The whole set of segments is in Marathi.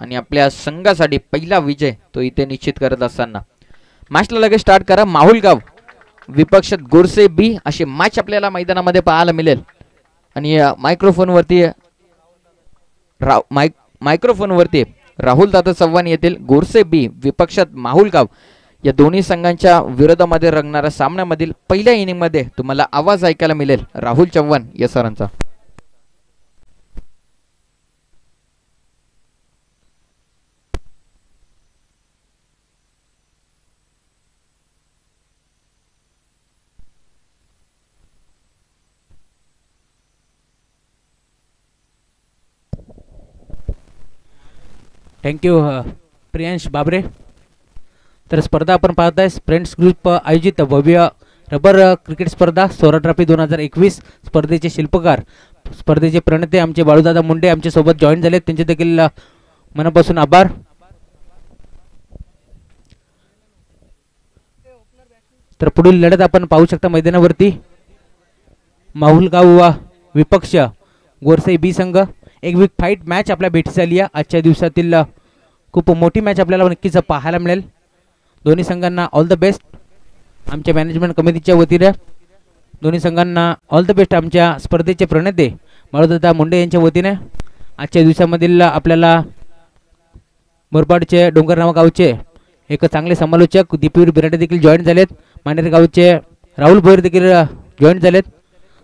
आणि आपल्या संघासाठी पहिला विजय तो इथे निश्चित करत असताना. मॅचला लगेच स्टार्ट करा. माहुलगाव विपक्ष गोरसे बी अशी मॅच आपल्याला मैदानामध्ये पाहायला मिळेल. आणि मायक्रोफोनवरती राव मायक मायक्रोफोनवरती राहुल दादा चव्हाण येथील गोरसे बी विपक्षात माहुलगाव या दोन्ही संघांच्या विरोधामध्ये रंगणाऱ्या सामन्यामधील पहिल्या इनिंगमध्ये तुम्हाला आवाज ऐकायला मिळेल. राहुल चव्हाण या सरांचा थँक्यू प्रियांश बाबरे तर स्पर्धा आपण पाहत आहे फ्रेंड्स ग्रुप आयोजित भव्य रबर uh, क्रिकेट स्पर्धा सोरा ट्रॉफी दोन हजार एकवीस. स्पर्धेचे शिल्पकार स्पर्धेचे प्रणेते आमचे बाळूदादा मुंडे आमच्यासोबत जॉईन झाले. त्यांचे देखील uh, मनापासून आभार. तर पुढील लढत आपण पाहू शकता मैदानावरती. माहुलगाव uh, विपक्ष गोरसे बी संघ. एक वीक फाईट मॅच आपल्या भेटी आली आहे. आजच्या दिवसातील खूप मोठी मॅच आपल्याला नक्कीच पाहायला मिळेल. दोन्ही संघांना ऑल द बेस्ट आमच्या मॅनेजमेंट कमिटीच्या वतीने दोन्ही संघांना ऑल द बेस्ट आमच्या स्पर्धेचे प्रणेते माळोदादा मुंडे यांच्या वतीने. आजच्या दिवसामधील आपल्याला मुरबाडचे डोंगरनावा गावचे एक चांगले समालोचक दीपवीर बिराटे देखील जॉईन झालेत. मानेर गावचे राहुल भोईर देखील जॉईन झालेत.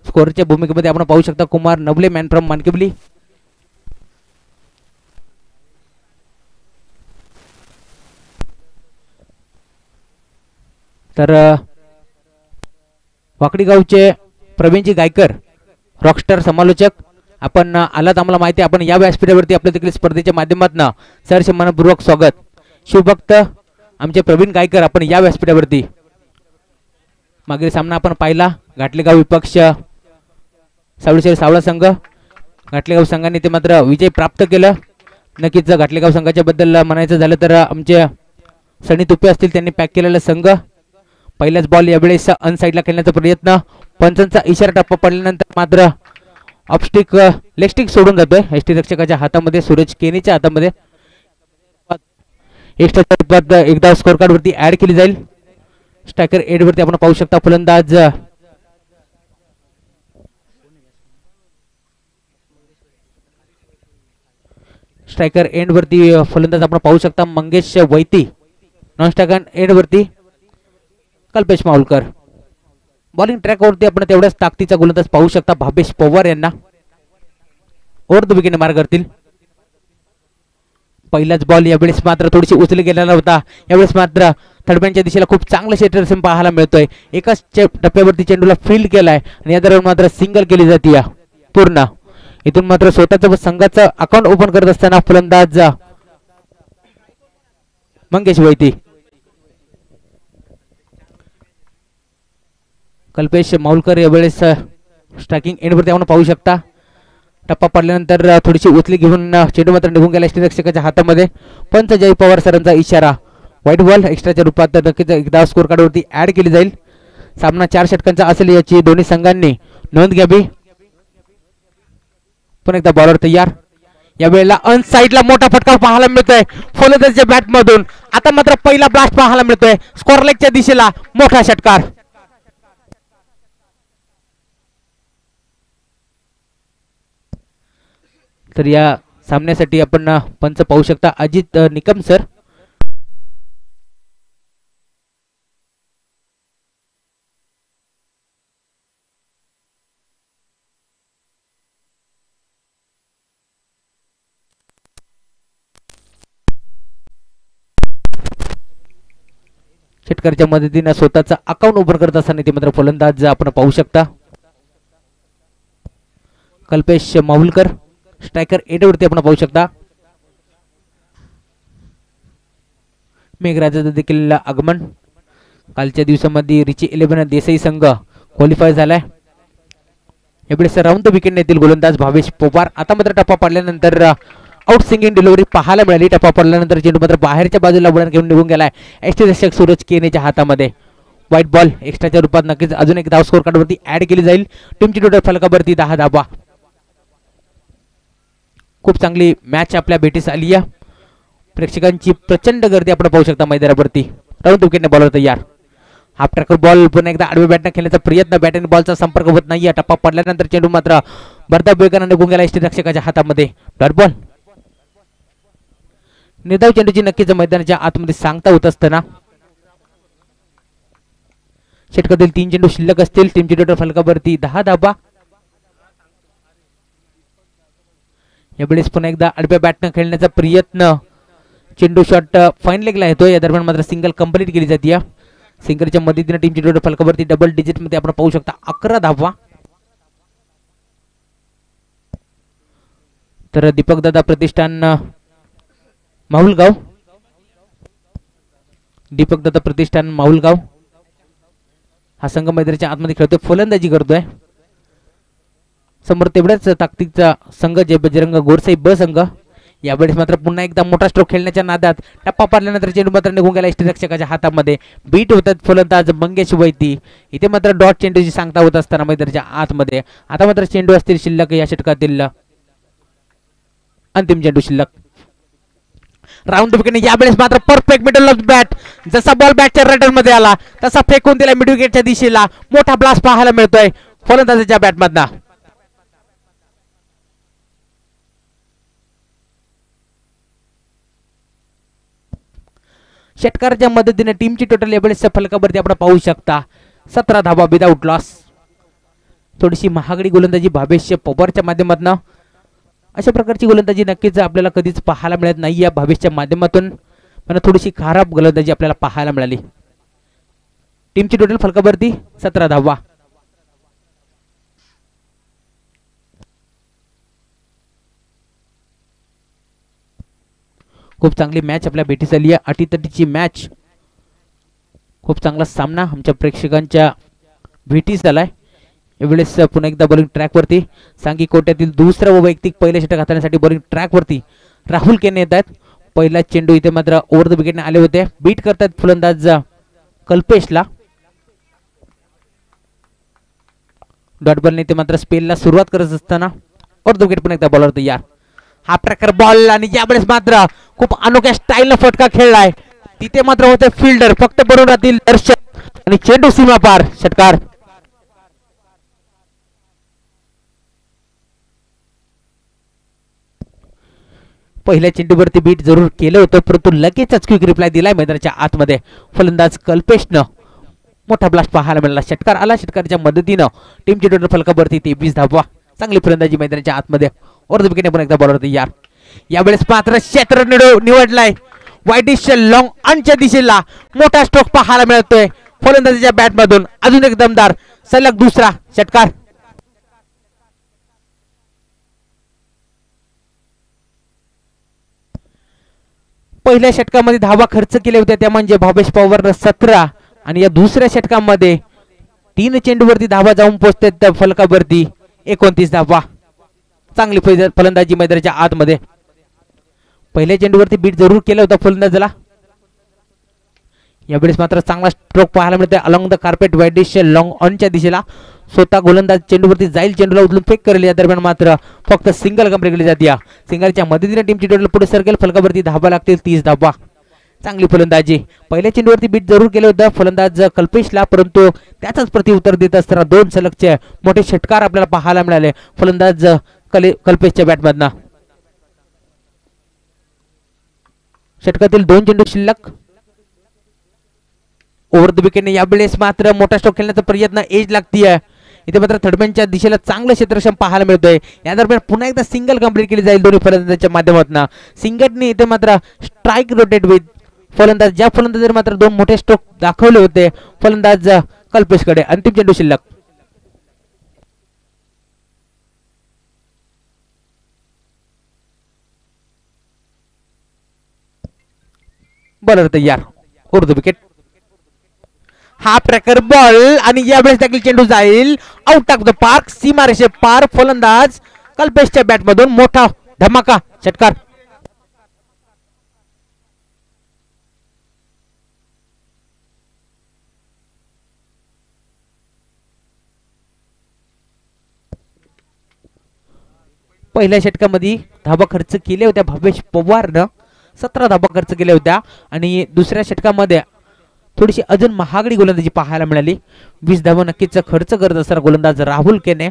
स्कोरच्या भूमिकेमध्ये आपण पाहू शकता कुमार नवले मॅन फ्रॉम मानकेबली. तर वाकडीगावचे प्रवीणजी गायकर रॉकस्टार समालोचक आपण आलात आम्हाला माहिती आहे आपण या व्यासपीठावरती आपल्या देखील स्पर्धेच्या माध्यमातून सरसे मनपूर्वक स्वागत. शिवभक्त आमचे प्रवीण गायकर आपण या व्यासपीठावरती. मागील सामना आपण पाहिला घाटलेगाव विपक्ष सावळेश्वर सावळा संघ. घाटलेगाव संघाने ते मात्र विजय प्राप्त केलं. नक्कीच घाटलेगाव संघाच्या बद्दल म्हणायचं झालं तर आमचे सणी तुपे असतील त्यांनी पॅक केलेला संघ. पहिलाच बॉल यावेळेस अनसाईडला खेळण्याचा प्रयत्न. पंचांचा इशारा टप्पा पडल्यानंतर मात्र ऑपस्टिक लेस्टिक uh, सोडून जातोय. एसटी रक्षकाच्या हातामध्ये सूरज केनीच्या हातामध्ये. एक्स्ट्राच्या uh, एकदा स्कोर कार्ड वरती ऍड केली जाईल. स्ट्रायकर एड वरती आपण पाहू शकता फलंदाज. स्ट्रायकर एंड वरती uh, फलंदाज आपण पाहू शकता Mangesh Vaiti. Non striker end वरती. कल्पेश माहुलकर. बॉलिंग ट्रॅकवरती आपण तेवढ्याच ताकदीचा गोलंदाज पाहू शकता. भावेश पवार यांना. ओर द विकेट मार करतील. पहिलाच बॉल यावेळेस मात्र थोडीशी उचली गेलेला होता. यावेळेस मात्र थडब्यांच्या दिशेला खूप चांगलं क्षेत्र पाहायला मिळतोय. एकाच टप्प्यावरती चेंडूला फील्ड केलाय. आणि या दरम्यान मात्र सिंगल केली जाते या. पूर्ण. इथून मात्र स्वतःचं व संघाचं अकाउंट ओपन करत असताना फलंदाज मंगेश वैती. कल्पेश माऊलकर यावेळेस स्ट्रायकिंग एंडवरती आपण पाहू शकता. टप्पा पडल्यानंतर थोडीशी उचली घेऊन चेंडू मात्र निघून गेला रक्षकाच्या हातामध्ये. पंच जय पवार सरांचा इशारा. व्हाईट बॉल एक्स्ट्राच्या रूपात नक्कीच एकदा स्कोर कार्डवरती ऍड केली जाईल. सामना चार षटकांचा असेल याची दोन्ही संघांनी. नोंद घ्यावी पण एकदा बॉलर तयार. यावेळेला अनसाईडला मोठा फटका पाहायला मिळतोय. फलंदाजच्या बॅट मधून. आता मात्र पहिला ब्लास्ट पाहायला मिळतोय. स्कॉरलेगच्या दिशेला मोठा षटकार. तर या सामन्यासाठी आपण पंच पाहू शकता. अजित निकम सर. षटकारच्या मदतीने स्वतःचा अकाउंट ओपन करत असताना ते मात्र फलंदाज आपण पाहू शकता. कल्पेश माहुलकर. स्ट्रायकर एटवरती आपण पाहू शकता. मेघराजाचं देखील आगमन. कालच्या दिवसामध्ये रिची इलेव्हन देसाई संघ क्वालिफाय झालाय. यावेळेस राऊंड विकेट येतील गोलंदाज भावेश पोवार आता मात्र टप्पा पडल्यानंतर आउट सिंगिंग डिलिव्हरी पाहायला मिळाली. टप्पा पडल्यानंतर चेंडू मात्र बाहेरच्या बाजूला वळण घेऊन निघून गेलाय. एक्स्ट्रा दशक सूरज केनेच्या हातामध्ये. व्हाईट बॉल एक्स्ट्राच्या रूपात नक्कीच अजून एक धाव स्कोर कार्डवरती ऍड केली जाईल. टीमची टोटल फलकावरती दहा धावा. खूप चांगली मॅच आपल्या भेटीस आली आहे प्रेक्षकांची प्रचंड गर्दी आपण पाहू शकता मैदानावरती. राऊंड विकेटने बॉलर तयार. हाफ ट्रॅकर बॉल पुन्हा एकदा आडव्या बॅटने खेळण्याचा प्रयत्न. बॅट आणि बॉलचा संपर्क होत नाही टप्पा पडल्यानंतर चेंडू मात्र बर्दा बेकरांनी गुंग्याला एसटी रक्षकाच्या हातामध्ये. डॉट बॉल निधाव चेंडूची नक्कीच मैदानाच्या आतमध्ये सांगता होत असताना. षटकातील तीन चेंडू शिल्लक असतील. टीमची टोटल फलकावरती दहा धाबा यावेळेस पुन्हा एकदा आडव्या बॅटनं खेळण्याचा प्रयत्न. चेंडू शॉट फाईन लेगला येतो या दरम्यान मात्र सिंगल कंप्लीट केली जाते सिंगलच्या मदतीनं टीमची टोटल फलकावरती डबल डिजिटमध्ये आपण पाहू शकता अकरा धावा. तर दीपक दादा प्रतिष्ठान माहुलगाव. दीपक दादा प्रतिष्ठान माहुलगाव. हा संघ मैदानाच्या आतमध्ये खेळतोय. फलंदाजी करतोय. समोर तेवढ्याच ताकदीचा संघ जे बजरंग गोरसाई ब संघ यावेळेस मात्र पुन्हा एकदा मोठा स्ट्रोक खेळण्याच्या नादात टप्पा पाडल्यानंतर चेंडू मात्र निघून गेला रक्षकाच्या हातामध्ये. बीट होतात फलंदाज मंगेश वैती इथे मात्र डॉट चेंडूची सांगता होत असताना मैदानाच्या आतमध्ये. आता मात्र चेंडू असतील शिल्लक या षटकातील. अंतिम चेंडू शिल्लक. राऊंड विकेटने यावेळेस मात्र परफेक्ट मिडल ऑफ बॅट जसा बॉल बॅटच्या रटरमध्ये आला तसा फेकून दिला मिड विकेटच्या दिशेला. मोठा ब्लास्ट पाहायला मिळतोय फलंदाजाच्या बॅटमधना षटकाराच्या मदतीने टीमची टोटल एवढेच फलकावरती आपण पाहू शकता. सतरा धावा विदाऊट लॉस थोडीशी महागडी गोलंदाजी भावेश पवारच्या माध्यमातून. अशा प्रकारची गोलंदाजी नक्कीच आपल्याला कधीच पाहायला मिळत नाही या भावेशच्या माध्यमातून. पण थोडीशी खराब गोलंदाजी आपल्याला पाहायला मिळाली. टीमची टोटल फलकावरती सतरा धावा. खूप चांगली मॅच आपल्या भेटीस आली आहे अटीतटीची मॅच खूप चांगला सामना आमच्या प्रेक्षकांच्या भेटीस आलाय यावेळेस पुन्हा एकदा बॉलिंग ट्रॅकवरती सांगी कोट्यातील दुसरा व वैयक्तिक पहिले षटक हाताळण्यासाठी बॉलिंग ट्रॅकवरती राहुल केने येत आहेत. पहिला चेंडू इथे मात्र ओव्हर द विकेटने आले होते. बीट करतात फलंदाज कल्पेशला. डॉट बॉलने ते मात्र स्पेलला सुरुवात करत असताना ओव्हर द विकेट पण एकदा बॉलर तयार. हा प्रकार बॉल आणि यावेळेस मात्र खूप अनोख्या स्टाईलनं फटका खेळलाय. तिथे मात्र होते फिल्डर फक्त बनून राहतील दर्शक आणि चेंडू सीमा पार. षटकार. पहिल्या चेंडूवरती बीट जरूर केलं होतं परंतु लगेचच क्विक रिप्लाय दिलाय मैदानाच्या आतमध्ये. फलंदाज कल्पेशनं मोठा ब्लास्ट पाहायला मिळाला. षटकार आला. षटकारच्या मदतीनं टीम टोटल फलकावरती तेवीस धावा. चांगली फलंदाजी मैदानाच्या आतमध्ये. अर्ध विकेटने पण एकदा बॉलर यार. यावेळेस मात्र क्षेत्र निडू निवडलाय. वाईटिश लॉंग अनच्या दिशेला मोठा स्ट्रोक पाहायला मिळतोय. फलंदाजीच्या बॅट मधून अजून एक दमदार सलग दुसरा. षटकार पहिल्या षटकामध्ये धावा खर्च केले होते त्या म्हणजे भावेश पवार सतरा. आणि या दुसऱ्या षटकामध्ये तीन चेंडूवरती धावा जाऊन पोहोचतात त्या फलकावरती एकोणतीस धावा चांगली फलंदाजी मैदानाच्या आतमध्ये. पहिल्या चेंडूवरती बीट जरूर केलं होतं फलंदाजाला. यावेळेस मात्र चांगला स्ट्रोक पाहायला मिळतोय. Along the carpet wideish long ऑनच्या दिशेला. स्वतः गोलंदाज चेंडूवरती जाईल. चेंडूला उचलून फेक करेल. या दरम्यान मात्र फक्त सिंगल कंप्लीट केली जाते सिंगलच्या मदतीने टीमची टोटल पुढे सरकेल. फलकावरती धाबा लागतील तीस धाबा चांगली फलंदाजी. पहिल्या चेंडूवरती बीट जरूर केलं होतं. फलंदाज कल्पेशला परंतु त्याचाच उत्तर देत असताना दोन सलगचे मोठे षटकार आपल्याला पाहायला मिळाले. फलंदाज कले कल्पेशच्या बॅटमधनं. षटकातील दोन चेंडू शिल्लक. ओव्हर द विकेटने यावेळेस मात्र मोठा स्ट्रोक खेळण्याचा प्रयत्न एज लागतीय. इथे मात्र थर्डमॅनच्या दिशेला चांगलं क्षेत्रक्षम पाहायला मिळतोय. या दरम्यान पुन्हा एकदा सिंगल कंप्लीट केली जाईल दोन्ही फलंदाजांच्या माध्यमातून. सिंगटने इथे मात्र स्ट्राईक रोटेट विथ फलंदाज. ज्या फलंदाजाने मात्र दोन मोठे स्ट्रोक दाखवले होते फलंदाज कल्पेशकडे. अंतिम चेंडू शिल्लक. बॉलर तयार. उर्दू विकेट हा प्रकार बॉल आणि यावेळेस देखील चेंडू जाईल. Out of the park. सीमारेषे पार. फलंदाज कल्पेशच्या बॅट मधून मोठा धमाका. षटकार. पहिल्या षटकामध्ये धावा खर्च केले होत्या भावेश पवारनं. सतरा धाबा खर्च केल्या होत्या. आणि दुसऱ्या षटकामध्ये थोडीशी अजून महागडी गोलंदाजी पाहायला मिळाली. वीस धावा नक्कीच खर्च करत असताना गोलंदाज राहुल केने.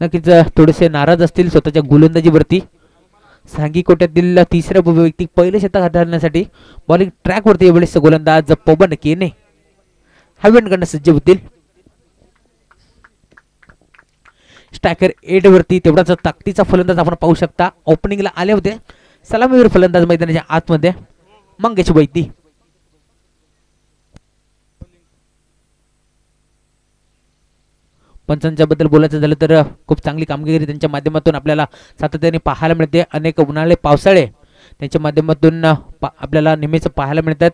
नक्कीच थोडेसे नाराज असतील स्वतःच्या गोलंदाजीवरती. सांगी कोट्यातील तिसऱ्या व्यक्ती पहिले शतक हाताळण्यासाठी बॉलिंग ट्रॅकवरती यावेळेस गोलंदाज पवन केने. हॅवेंड करण्यास सज्ज होतील. स्ट्रायकर एट वरती तेवढाच ताकदीचा फलंदाज आपण पाहू शकता. ओपनिंगला आले होते. सलामीवीर फलंदाज मैदानाच्या आतमध्ये. मंगेश वैद्य. पंचांच्या बद्दल बोलायचं झालं तर खूप चांगली कामगिरी त्यांच्या माध्यमातून आपल्याला सातत्याने पाहायला मिळते. अनेक उन्हाळे पावसाळे त्यांच्या माध्यमातून आपल्याला नेहमीच पाहायला मिळतात.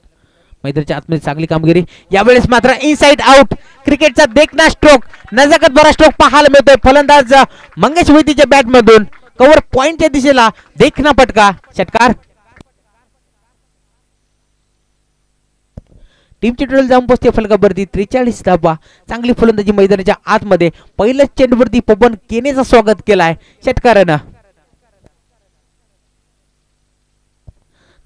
मैदानाच्या आतमध्ये चांगली कामगिरी. यावेळेस मात्र इनसाइड आउट क्रिकेटचा देखना स्ट्रोक नजाकत बरा स्ट्रोक पाहायला मिळतोय. फलंदाज मंगेश वैद्यच्या बॅटमधून कवर कव्हर पॉइंटच्या दिशेला. देखना पटका. षटकार. टीमची टोटल जाऊन पोहोचते फलकावरती. त्रेचाळीस धाबा चांगली फलंदाजी मैदानाच्या आतमध्ये. पहिल्याच चेंडूवरती पवन केनेचा स्वागत केलाय. षटकारानं.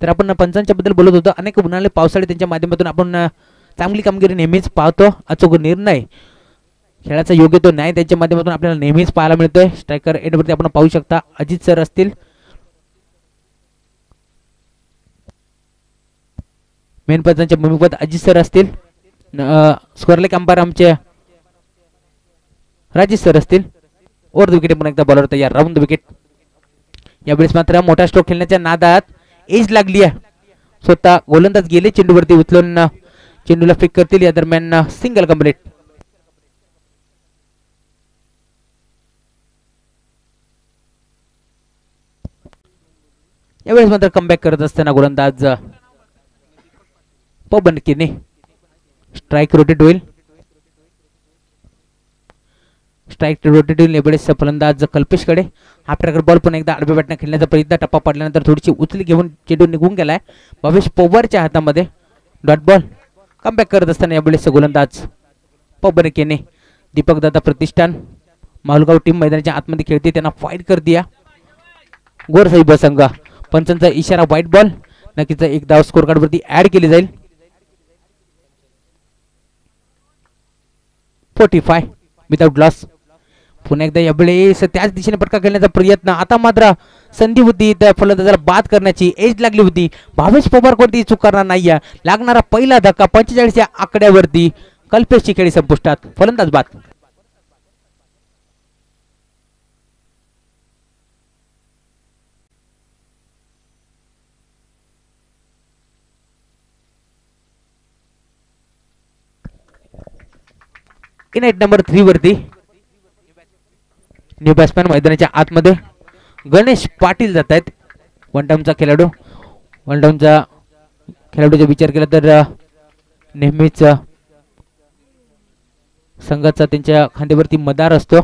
तर आपण पंचांच्या बद्दल बोलत होतो. अनेक उन्हाळे पावसाळे त्यांच्या माध्यमातून आपण चांगली कामगिरी नेहमीच पाहतो. अचूक निर्णय. खेळाचा योग्य तो न्याय त्यांच्या माध्यमातून आपल्याला नेहमीच पाहायला मिळतोय. स्ट्रायकर एंडवरती आपण पाहू शकता. अजित सर असतील. मेन पंचांच्या भूमिपद अजित सर असतील. स्कोरले अंपायर आमचे राजेश सर असतील. ओव्हर विकेट पण एकदा बॉलर तयार. राऊंड द विकेट यावेळेस मात्र मोठा स्ट्रोक खेळण्याच्या नादात एज लागली आहे. स्वतः गोलंदाज गेले चेंडूवरती उचलून चेंडूला फिक करतील. या दरम्यान सिंगल कंप्लीट यावेळेस मात्र कमबॅक करत असताना गोलंदाज पबनकीने स्ट्राईक रोटेट होईल. स्ट्राईक रोटेट होईल. यावेळेस फलंदाज कल्पेशकडे. हा प्रकार बॉल पण एकदा आडव्या बॅटने खेळण्याचा प्रयत्न टप्पा पडल्यानंतर थोडीशी उचली घेऊन चेंडू निघून गेलाय. भवेश पवारच्या हातामध्ये डॉट बॉल कमबॅक करत असताना यावेळेस गोलंदाज पवन केने प्रतिष्ठान माहुलगाव टीम मैदानाच्या आतमध्ये खेळते त्यांना फाईट कर दिया. गोरसाई बसंगा. पंचांचा इशारा व्हाईट बॉल नक्कीच एक धाव स्कोर कार्ड वरती ऍड केली जाईल. फोर्टी फाय विदाउट लॉस पुन्हा एकदा यावेळेस त्याच दिशेने पटका खेळण्याचा प्रयत्न. आता मात्र संधी होती त्या फलंदाजाला बाद करण्याची एज लागली होती. भावेश पवार कोणती चूक करणार नाही लागणारा पहिला धक्का पंचेचाळीस या आकड्यावरती कल्पेशची खेळी संपुष्टात. फलंदाज बाद. इनाईट नंबर थ्री वरती. न्यू बॅट्समॅन मैदानाच्या आतमध्ये. गणेश पाटील जात आहेत. वन डाऊनचा खेळाडू. वन डाऊनचा खेळाडूचा विचार केला तर नेहमीच संघाचा त्यांच्या खांद्यावरती मदार असतो.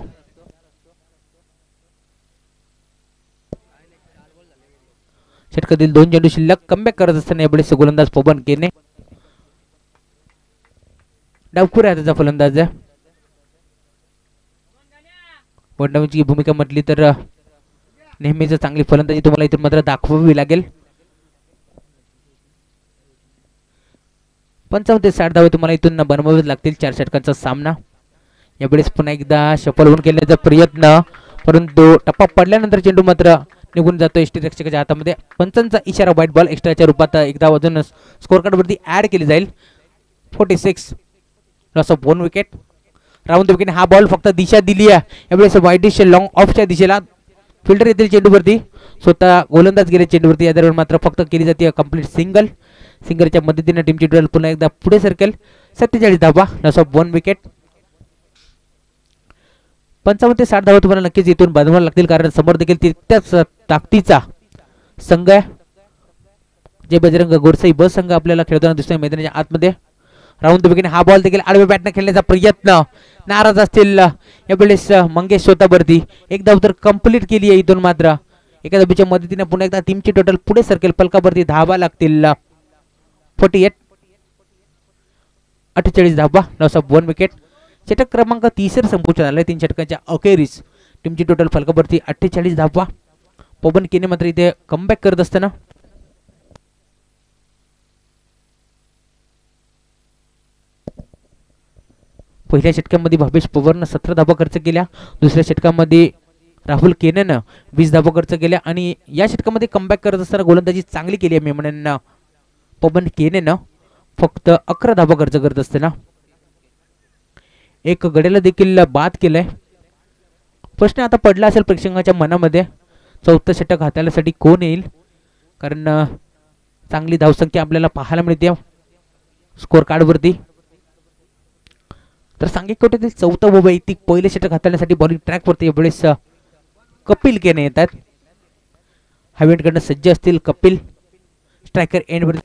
षटकातील दोन चेंडू शिल्लक. कमबॅक करत असताना यावेळेस गोलंदाज पवन केने. डावखुर आहे त्याचा फलंदाज आहे. वनडाऊनची भूमिका म्हटली तर नेहमीच चांगली फलंदाजी तुम्हाला इथून मात्र दाखवावी लागेल. पंचावन्न ते साठ धावे तुम्हाला इथून बनवावे लागतील चार षटकांचा सामना. यावेळेस पुन्हा एकदा सफल होऊन केल्याचा प्रयत्न परंतु टप्पा पडल्यानंतर चेंडू मात्र निघून जातो एस टी रक्षकाच्या हातामध्ये. पंचांचा इशारा व्हाईट बॉल एक्स्ट्राच्या रूपात एकदा अजून स्कोअर कार्डवरती ऍड केली जाईल. Forty six loss of one wicket round देवकीने हा बॉल फक्त दिशा दिली आहे. यावेळेस वाईटिश लॉंग ऑफच्या दिशेला फिल्डर येतील चेंडूवरती. स्वतः गोलंदाज गेले चेंडूवरती. या दरम्यान मात्र फक्त केली जाते कंप्लीट सिंगल सिंगलच्या मदतीने टीमची टोटल पुन्हा एकदा पुढे सरकेल. सत्तेचाळीस धावा लॉस ऑफ वन विकेट पंचावन्न ते साठ धावा तुम्हाला नक्कीच इथून बनवायला लागतील कारण समोर देखील तितक्याच ताकदीचा संघ आहे. जे बजरंग गोडसाई बस संघ आपल्याला खेळताना दिसतोय मैदानाच्या आतमध्ये. राऊंड बिगिन हा बॉल देखील आडव्या बॅटनं खेळण्याचा प्रयत्न. नाराज असतील यावेळेस मंगेश स्वतःवरती एक धाव तर कंप्लीट केली आहे इथून मात्र. एका धाबीच्या मदतीने पुन्हा एकदा टीमची टोटल पुढे सरकेल. पलकावरती धावा लागतील. फोर्टी एट अठ्ठेचाळीस धावा लॉस वन विकेट षटक क्रमांक तिसर संपुष्टात आलाय तीन षटकांच्या अखेरीस टीमची टोटल फलकावरती अठ्ठेचाळीस धावा. पवन केने मात्र इथे कमबॅक करत असताना पहिल्या षटकामध्ये भावेश पवारनं सतरा धाबा खर्च केल्या. दुसऱ्या षटकामध्ये राहुल केनेनं वीस धाबा खर्च केल्या. आणि या षटकामध्ये कमबॅक करत असताना गोलंदाजी चांगली केली आहे मी पवन केनेनं फक्त अकरा धाबा खर्च करत असताना. एक गड्याला देखील बाद केलाय. प्रश्न आता पडला असेल प्रेक्षकांच्या मनामध्ये. चौथं षटक हाताळण्यासाठी कोण येईल? कारण चांगली धावसंख्या आपल्याला पाहायला मिळते. स्कोअर कार्डवरती तर सांगे कोट्यातील चौथं व वैयक्तिक पहिले षटक हाताळण्यासाठी बॉलिंग ट्रॅकवरती यावेळेस कपिल केने येतात. हवेंडकडनं सज्ज असतील कपिल. स्ट्रायकर एंडवर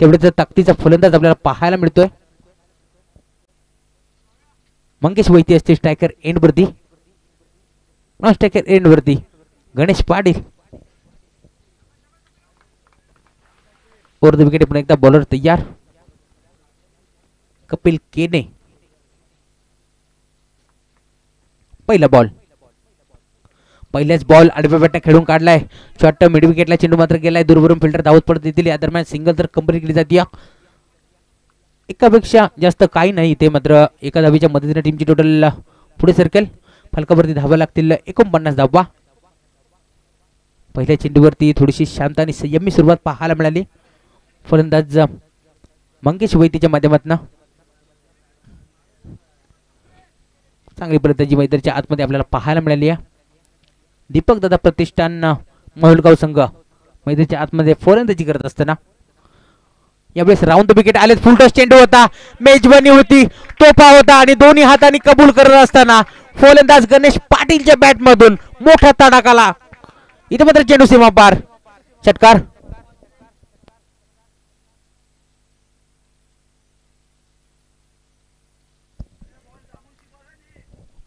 तेवढ्याच ताकदीचा फलंदाज आपल्याला पाहायला मिळतोय. मंगेश वैती असते स्ट्रायकर एंडवरती non striker एंडवरती Ganesh Patil. Over the wicket पण एकदा बॉलर तयार. कपिल केने. पहिला बॉल पहिल्याच बॉल आडव्या बॅटने खेळून काढलाय. शॉर्ट मिड विकेटला चेंडू मात्र गेलाय. दूरवरून फिल्डर धावत पडत येतील. या दरम्यान सिंगल तर कंपनी केली जाते एकापेक्षा जास्त काही नाही. ते मात्र एका धावीच्या मदतीने टीमची टोटल पुढे सरकेल फलकावरती धावा लागतील. एकोणपन्नास धावा. पहिल्या चेंडूवरती थोडीशी शांत आणि संयमी सुरुवात पाहायला मिळाली. फलंदाज मंगेश वैतीच्या माध्यमातून चांगली फलंदाजी मैदानाच्या आतमध्ये आपल्याला पाहायला मिळाली आहे. दीपक दादा प्रतिष्ठान महुलगाव संघ मैदानाच्या आतमध्ये फलंदाजी करत असताना यावेळेस राऊंड विकेट आले फुल टॉस चेंडू होता. मेजबानी होती. तोफा होता आणि दोन्ही हाताने कबूल करत असताना फलंदाज गणेश पाटीलच्या बॅट मधून मोठा तडाकाला इथे मात्र चेंडू सीमा पार षटकार.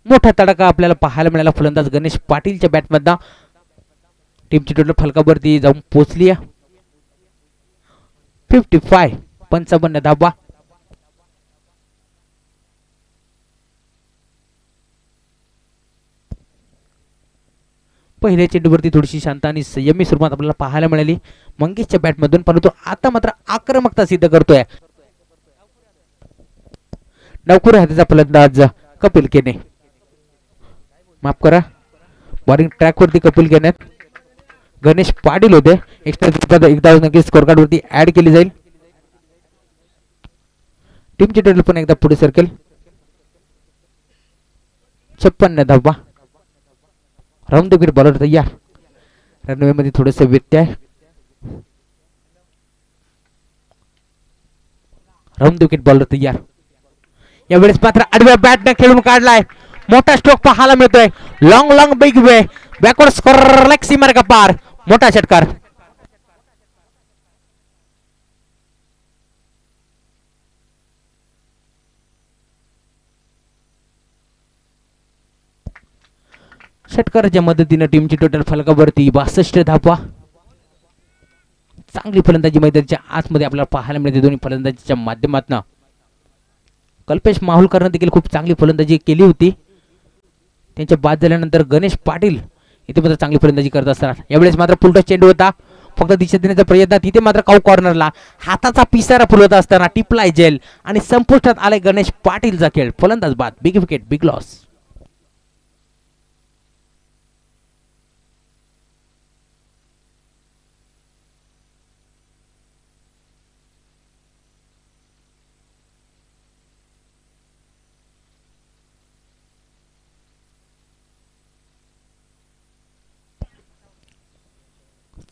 मोठा तडाखा आपल्याला पाहायला मिळाला. फलंदाज गणेश पाटीलच्या बॅटमधनं. टीमची टोटल फलकावरती जाऊन पोचली फिफ्टी फाय पंचावन्न धाबा पहिल्या चेंडूवरती थोडीशी शांत आणि संयमी सुरुवात आपल्याला पाहायला मिळाली. मंगेशच्या बॅटमधून परंतु आता मात्र आक्रमकता सिद्ध करतोय. नवकुर हाताचा फलंदाज कपिल केने. माफ करा. बॉलिंग ट्रॅकवरती कपिल केनेत गणेश पाटील होते. एक्स्ट्रा एकदा नक्की स्कोर कार्ड वरती ऍड केली जाईल. टीमची टोटल पण एकदा पुढे सरकेल. छप्पन्न धावा. राऊंड बॉलर तयार. रनवे मध्ये थोडस व्यत्यय. राऊंड विकेट बॉलर तयार. यावेळेस मात्र आडव्या बॅटने खेळून काढलाय. मोठा स्ट्रोक पाहायला मिळतोय. Long long big way backward square मार्ग सीमर का पार. मोठा षटकार. षटकाराच्या मदतीनं टीमची टोटल फलकावरती बासष्ट धापा चांगली फलंदाजी मैदानाच्या आतमध्ये आपल्याला पाहायला मिळते. दोन्ही फलंदाजीच्या माध्यमातून. कल्पेश माहुलकरनं देखील खूप चांगली फलंदाजी केली होती. त्यांच्या बाद झाल्यानंतर गणेश पाटील इथे मात्र चांगली फलंदाजी करत असतात. यावेळेस मात्र पुलटा चेंडू होता. फक्त दिशा देण्याचा प्रयत्न तिथे मात्र काऊ कॉर्नरला हाताचा पिसारा फुलवत असताना टिपलाय जेल आणि संपुष्टात आलाय गणेश पाटीलचा खेळ. फलंदाज बाद. बिग विकेट बिग लॉस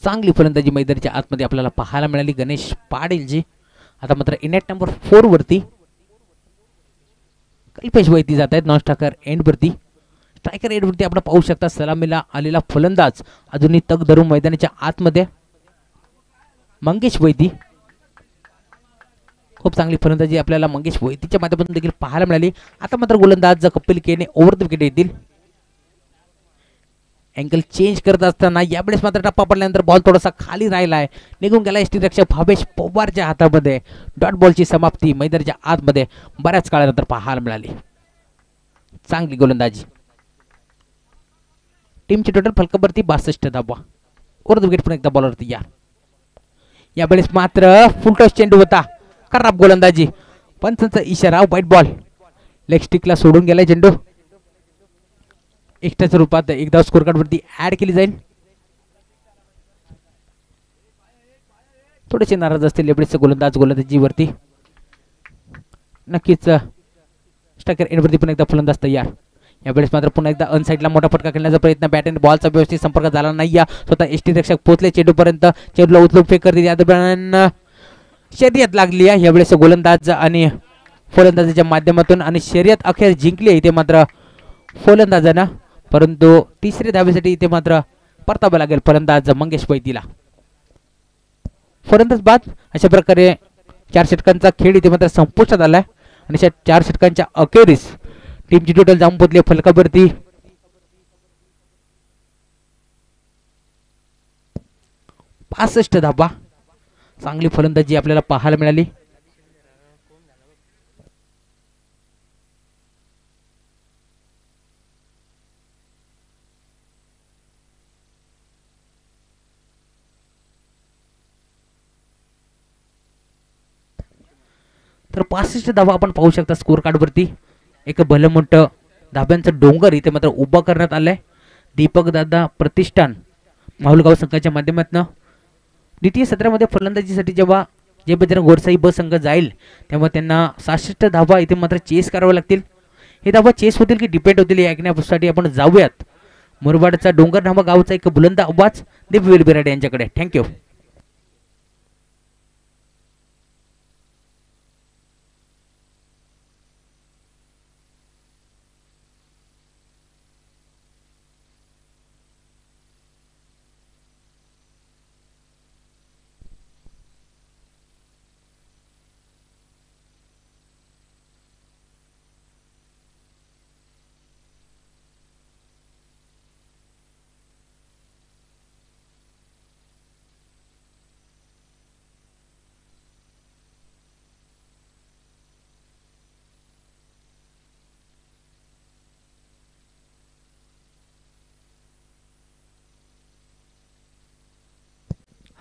चांगली फलंदाजी मैदानाच्या आतमध्ये आपल्याला पाहायला मिळाली. गणेश पाडेलजी आता मात्र इनेट नंबर फोर वरती कल्पेश वैती जात आहेत. नॉन स्ट्रायकर एंडवरती स्ट्रायकर एंडवरती आपण पाहू शकता सलामीला आलेला फलंदाज. अजूनही तग धरून मैदानाच्या आतमध्ये. मंगेश वैती खूप चांगली फलंदाजी आपल्याला मंगेश वैतीच्या माध्यमातून देखील पाहायला मिळाली. आता मात्र गोलंदाज Kapil Kene over the wicket येतील. अँगल चेंज करत असताना यावेळेस मात्र टप्पा पडल्यानंतर बॉल थोडासा खाली राहिलाय. निघून गेला एसटी रक्षक भावेश पवारच्या हातामध्ये. डॉट बॉलची समाप्ती मैदानाच्या आतमध्ये बऱ्याच काळानंतर पाहायला मिळाली. चांगली गोलंदाजी. टीमची टोटल फलकावरती बासष्ट धावा. ओरद विकेट पण एकदा बॉलवरती या. यावेळेस मात्र फुलटॉस चेंडू होता. खराब गोलंदाजी. पंचांचा इशारा व्हाईट बॉल लेग स्टिकला सोडून गेलाय चेंडू एक्स्ट्राच्या रूपात एकदा स्कोर कार्डवरती ऍड केली जाईल. थोडेसे नाराज असतील लेबडीचे गोलंदाज गोलंदाजीवरती नक्कीच स्टकर एंडवरती पण एकदा फलंदाज तयार. यावेळेस मात्र पुन्हा एकदा अनसाईडला मोठा फटका खेळण्याचा प्रयत्न बॅट अँड बॉलचा व्यवस्थित संपर्क झाला नाही या स्वतः एस टी रक्षक पोहोचले चेंडूपर्यंत. चेंडूला उचलून फेक करते या दरम्यान शर्यत लागली आहे. यावेळेस गोलंदाज आणि फलंदाजाच्या माध्यमातून आणि शर्यत अखेर जिंकली आहे. इथे मात्र फलंदाजानं परंतु तिसऱ्या धावेसाठी इथे मात्र परतावं लागेल फलंदाज मंगेश वैतीला फलंदाज बाद अशा प्रकारे चार षटकांचा खेळ इथे मात्र संपुष्टात आलाय. आणि अशा चार षटकांच्या अखेरीस टीमची टोटल जाऊन पोचली फलकावरती पासष्ट धाबा चांगली फलंदाजी आपल्याला पाहायला मिळाली. तर पासष्ट धावा आपण पाहू शकता स्कोर कार्डवरती एक भलं मोठं धाब्यांचं डोंगर इथे मात्र उभं करण्यात आलंय. आहे दीपकदादा प्रतिष्ठान माहुलगाव संघाच्या माध्यमातून. द्वितीय सत्रामध्ये फलंदाजीसाठी जेव्हा जे बजरंग गोरसाई ब संघ जाईल तेव्हा त्यांना सहासष्ट धावा इथे मात्र चेस कराव्या लागतील. हे धावा चेस होतील की डिपेंड होतील हे ऐकण्यासाठी आपण जाऊयात. मुरबाडचा डोंगर नामा गावचा एक बुलंद आवाज दीप वेलबिराडे यांच्याकडे. थँक्यू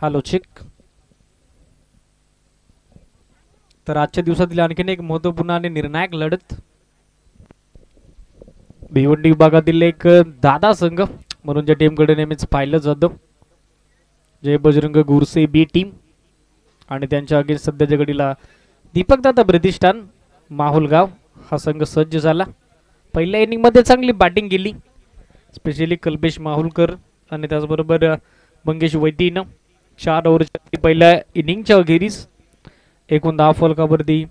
हॅलो चिक. तर आजच्या दिवसातील आणखीन एक महत्त्वपूर्ण आणि निर्णायक लढत. भिवंडी विभागातील एक दादा संघ. म्हणून ज्या टीमकडे नेहमीच पाहिलं जातं. जय बजरंग गुरसे बी टीम आणि त्यांच्या अगेन्स्ट सध्याच्या घडीला दीपक दादा प्रतिष्ठान माहुलगाव हा संघ सज्ज झाला. पहिल्या इनिंगमध्ये चांगली बॅटिंग केली. स्पेशली कल्पेश माहुलकर आणि त्याचबरोबर मंगेश वैतीनं. चार ओव्हरच्या पहिल्या इनिंगच्या अखेरीस एकूण दहा फलकावरती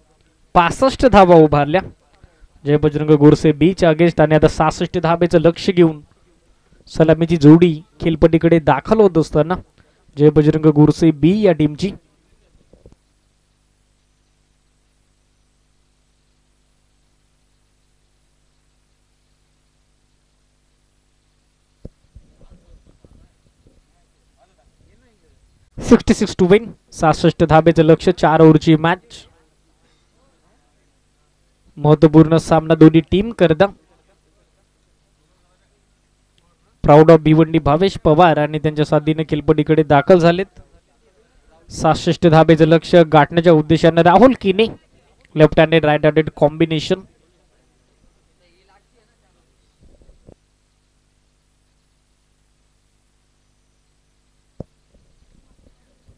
पासष्ट धावा उभारल्या. जय बजरंग गोरसे बीच्या अगेन्स्ट आणि आता सहासष्ट धाबेचं लक्ष घेऊन सलामीची जोडी खेलपट्टीकडे दाखल होत असताना जय बजरंग गोरसे बी या टीमची सिक्स्टी सिक्स टू विन सहासष्ट धाबेचं लक्ष चार ओव्हरची मॅच महत्त्वपूर्ण सामना दोन्ही टीम करता. प्राऊड ऑफ भिवंडी भावेश पवार आणि त्यांच्या साथीने खेलपट्टीकडे दाखल झालेत. सहासष्ट धाबेचं लक्ष गाठण्याच्या उद्देशानं राहुल किने. Left handed right handed combination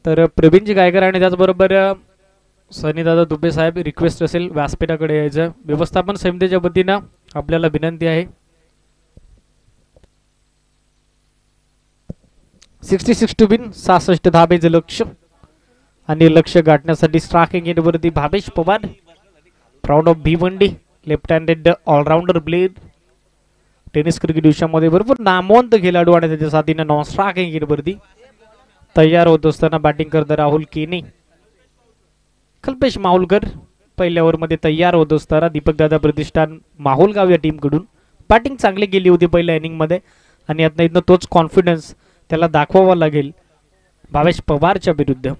तर प्रवीणजी गायकर आणि त्याचबरोबर सनीदादा दुबे साहेब रिक्वेस्ट असेल व्यासपीठाकडे यायचं. व्यवस्थापन समितीच्या वतीनं आपल्याला विनंती आहे. सिक्स्टी सिक्स टू बिन सहासष्ट धाबेचं लक्ष आणि लक्ष गाठण्यासाठी striking एंडवरती Bhavesh Pawar proud of Bhiwandi left handed allrounder blade tennis cricket विषयामध्ये भरपूर नामवंत खेळाडू आणि त्याच्या साथीनं नॉन स्ट्राकिंग एंडवरती तयार होत असताना बॅटिंग करत राहुल केनी कल्पेश माहुलकर पहिल्या ओव्हरमध्ये तयार होत असताना दीपकदादा प्रतिष्ठान माहुलगाव या टीमकडून बॅटिंग चांगली केली होती पहिल्या इनिंगमध्ये आणि यातनं इथनं तोच कॉन्फिडन्स त्याला दाखवावा लागेल भावेश पवारच्या विरुद्ध.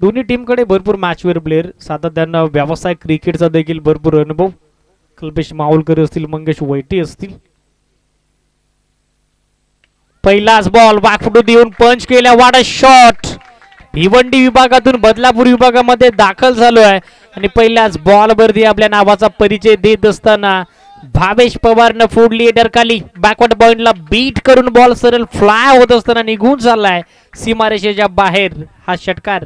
दोन्ही टीमकडे भरपूर मॅचवेअर प्लेअर सातत्यानं व्यावसायिक क्रिकेटचा देखील भरपूर अनुभव. कल्पेश माहुलकर असतील मंगेश वैटी असतील. पहिलाच बॉल वाकफुटू देऊन पंच केल्या. वाडा शॉट भिवंडी विभागातून बदलापूर विभागामध्ये दाखल झालो आहे आणि पहिल्याच बॉलवरती आपल्या नावाचा परिचय देत असताना भावेश पवारनं फोडली खाली बॅकवर्ड पॉइंटला बीट करून बॉल सरळ फ्लाय होत असताना निघून चाललाय. सीमारेषेच्या बाहेर हा षटकार.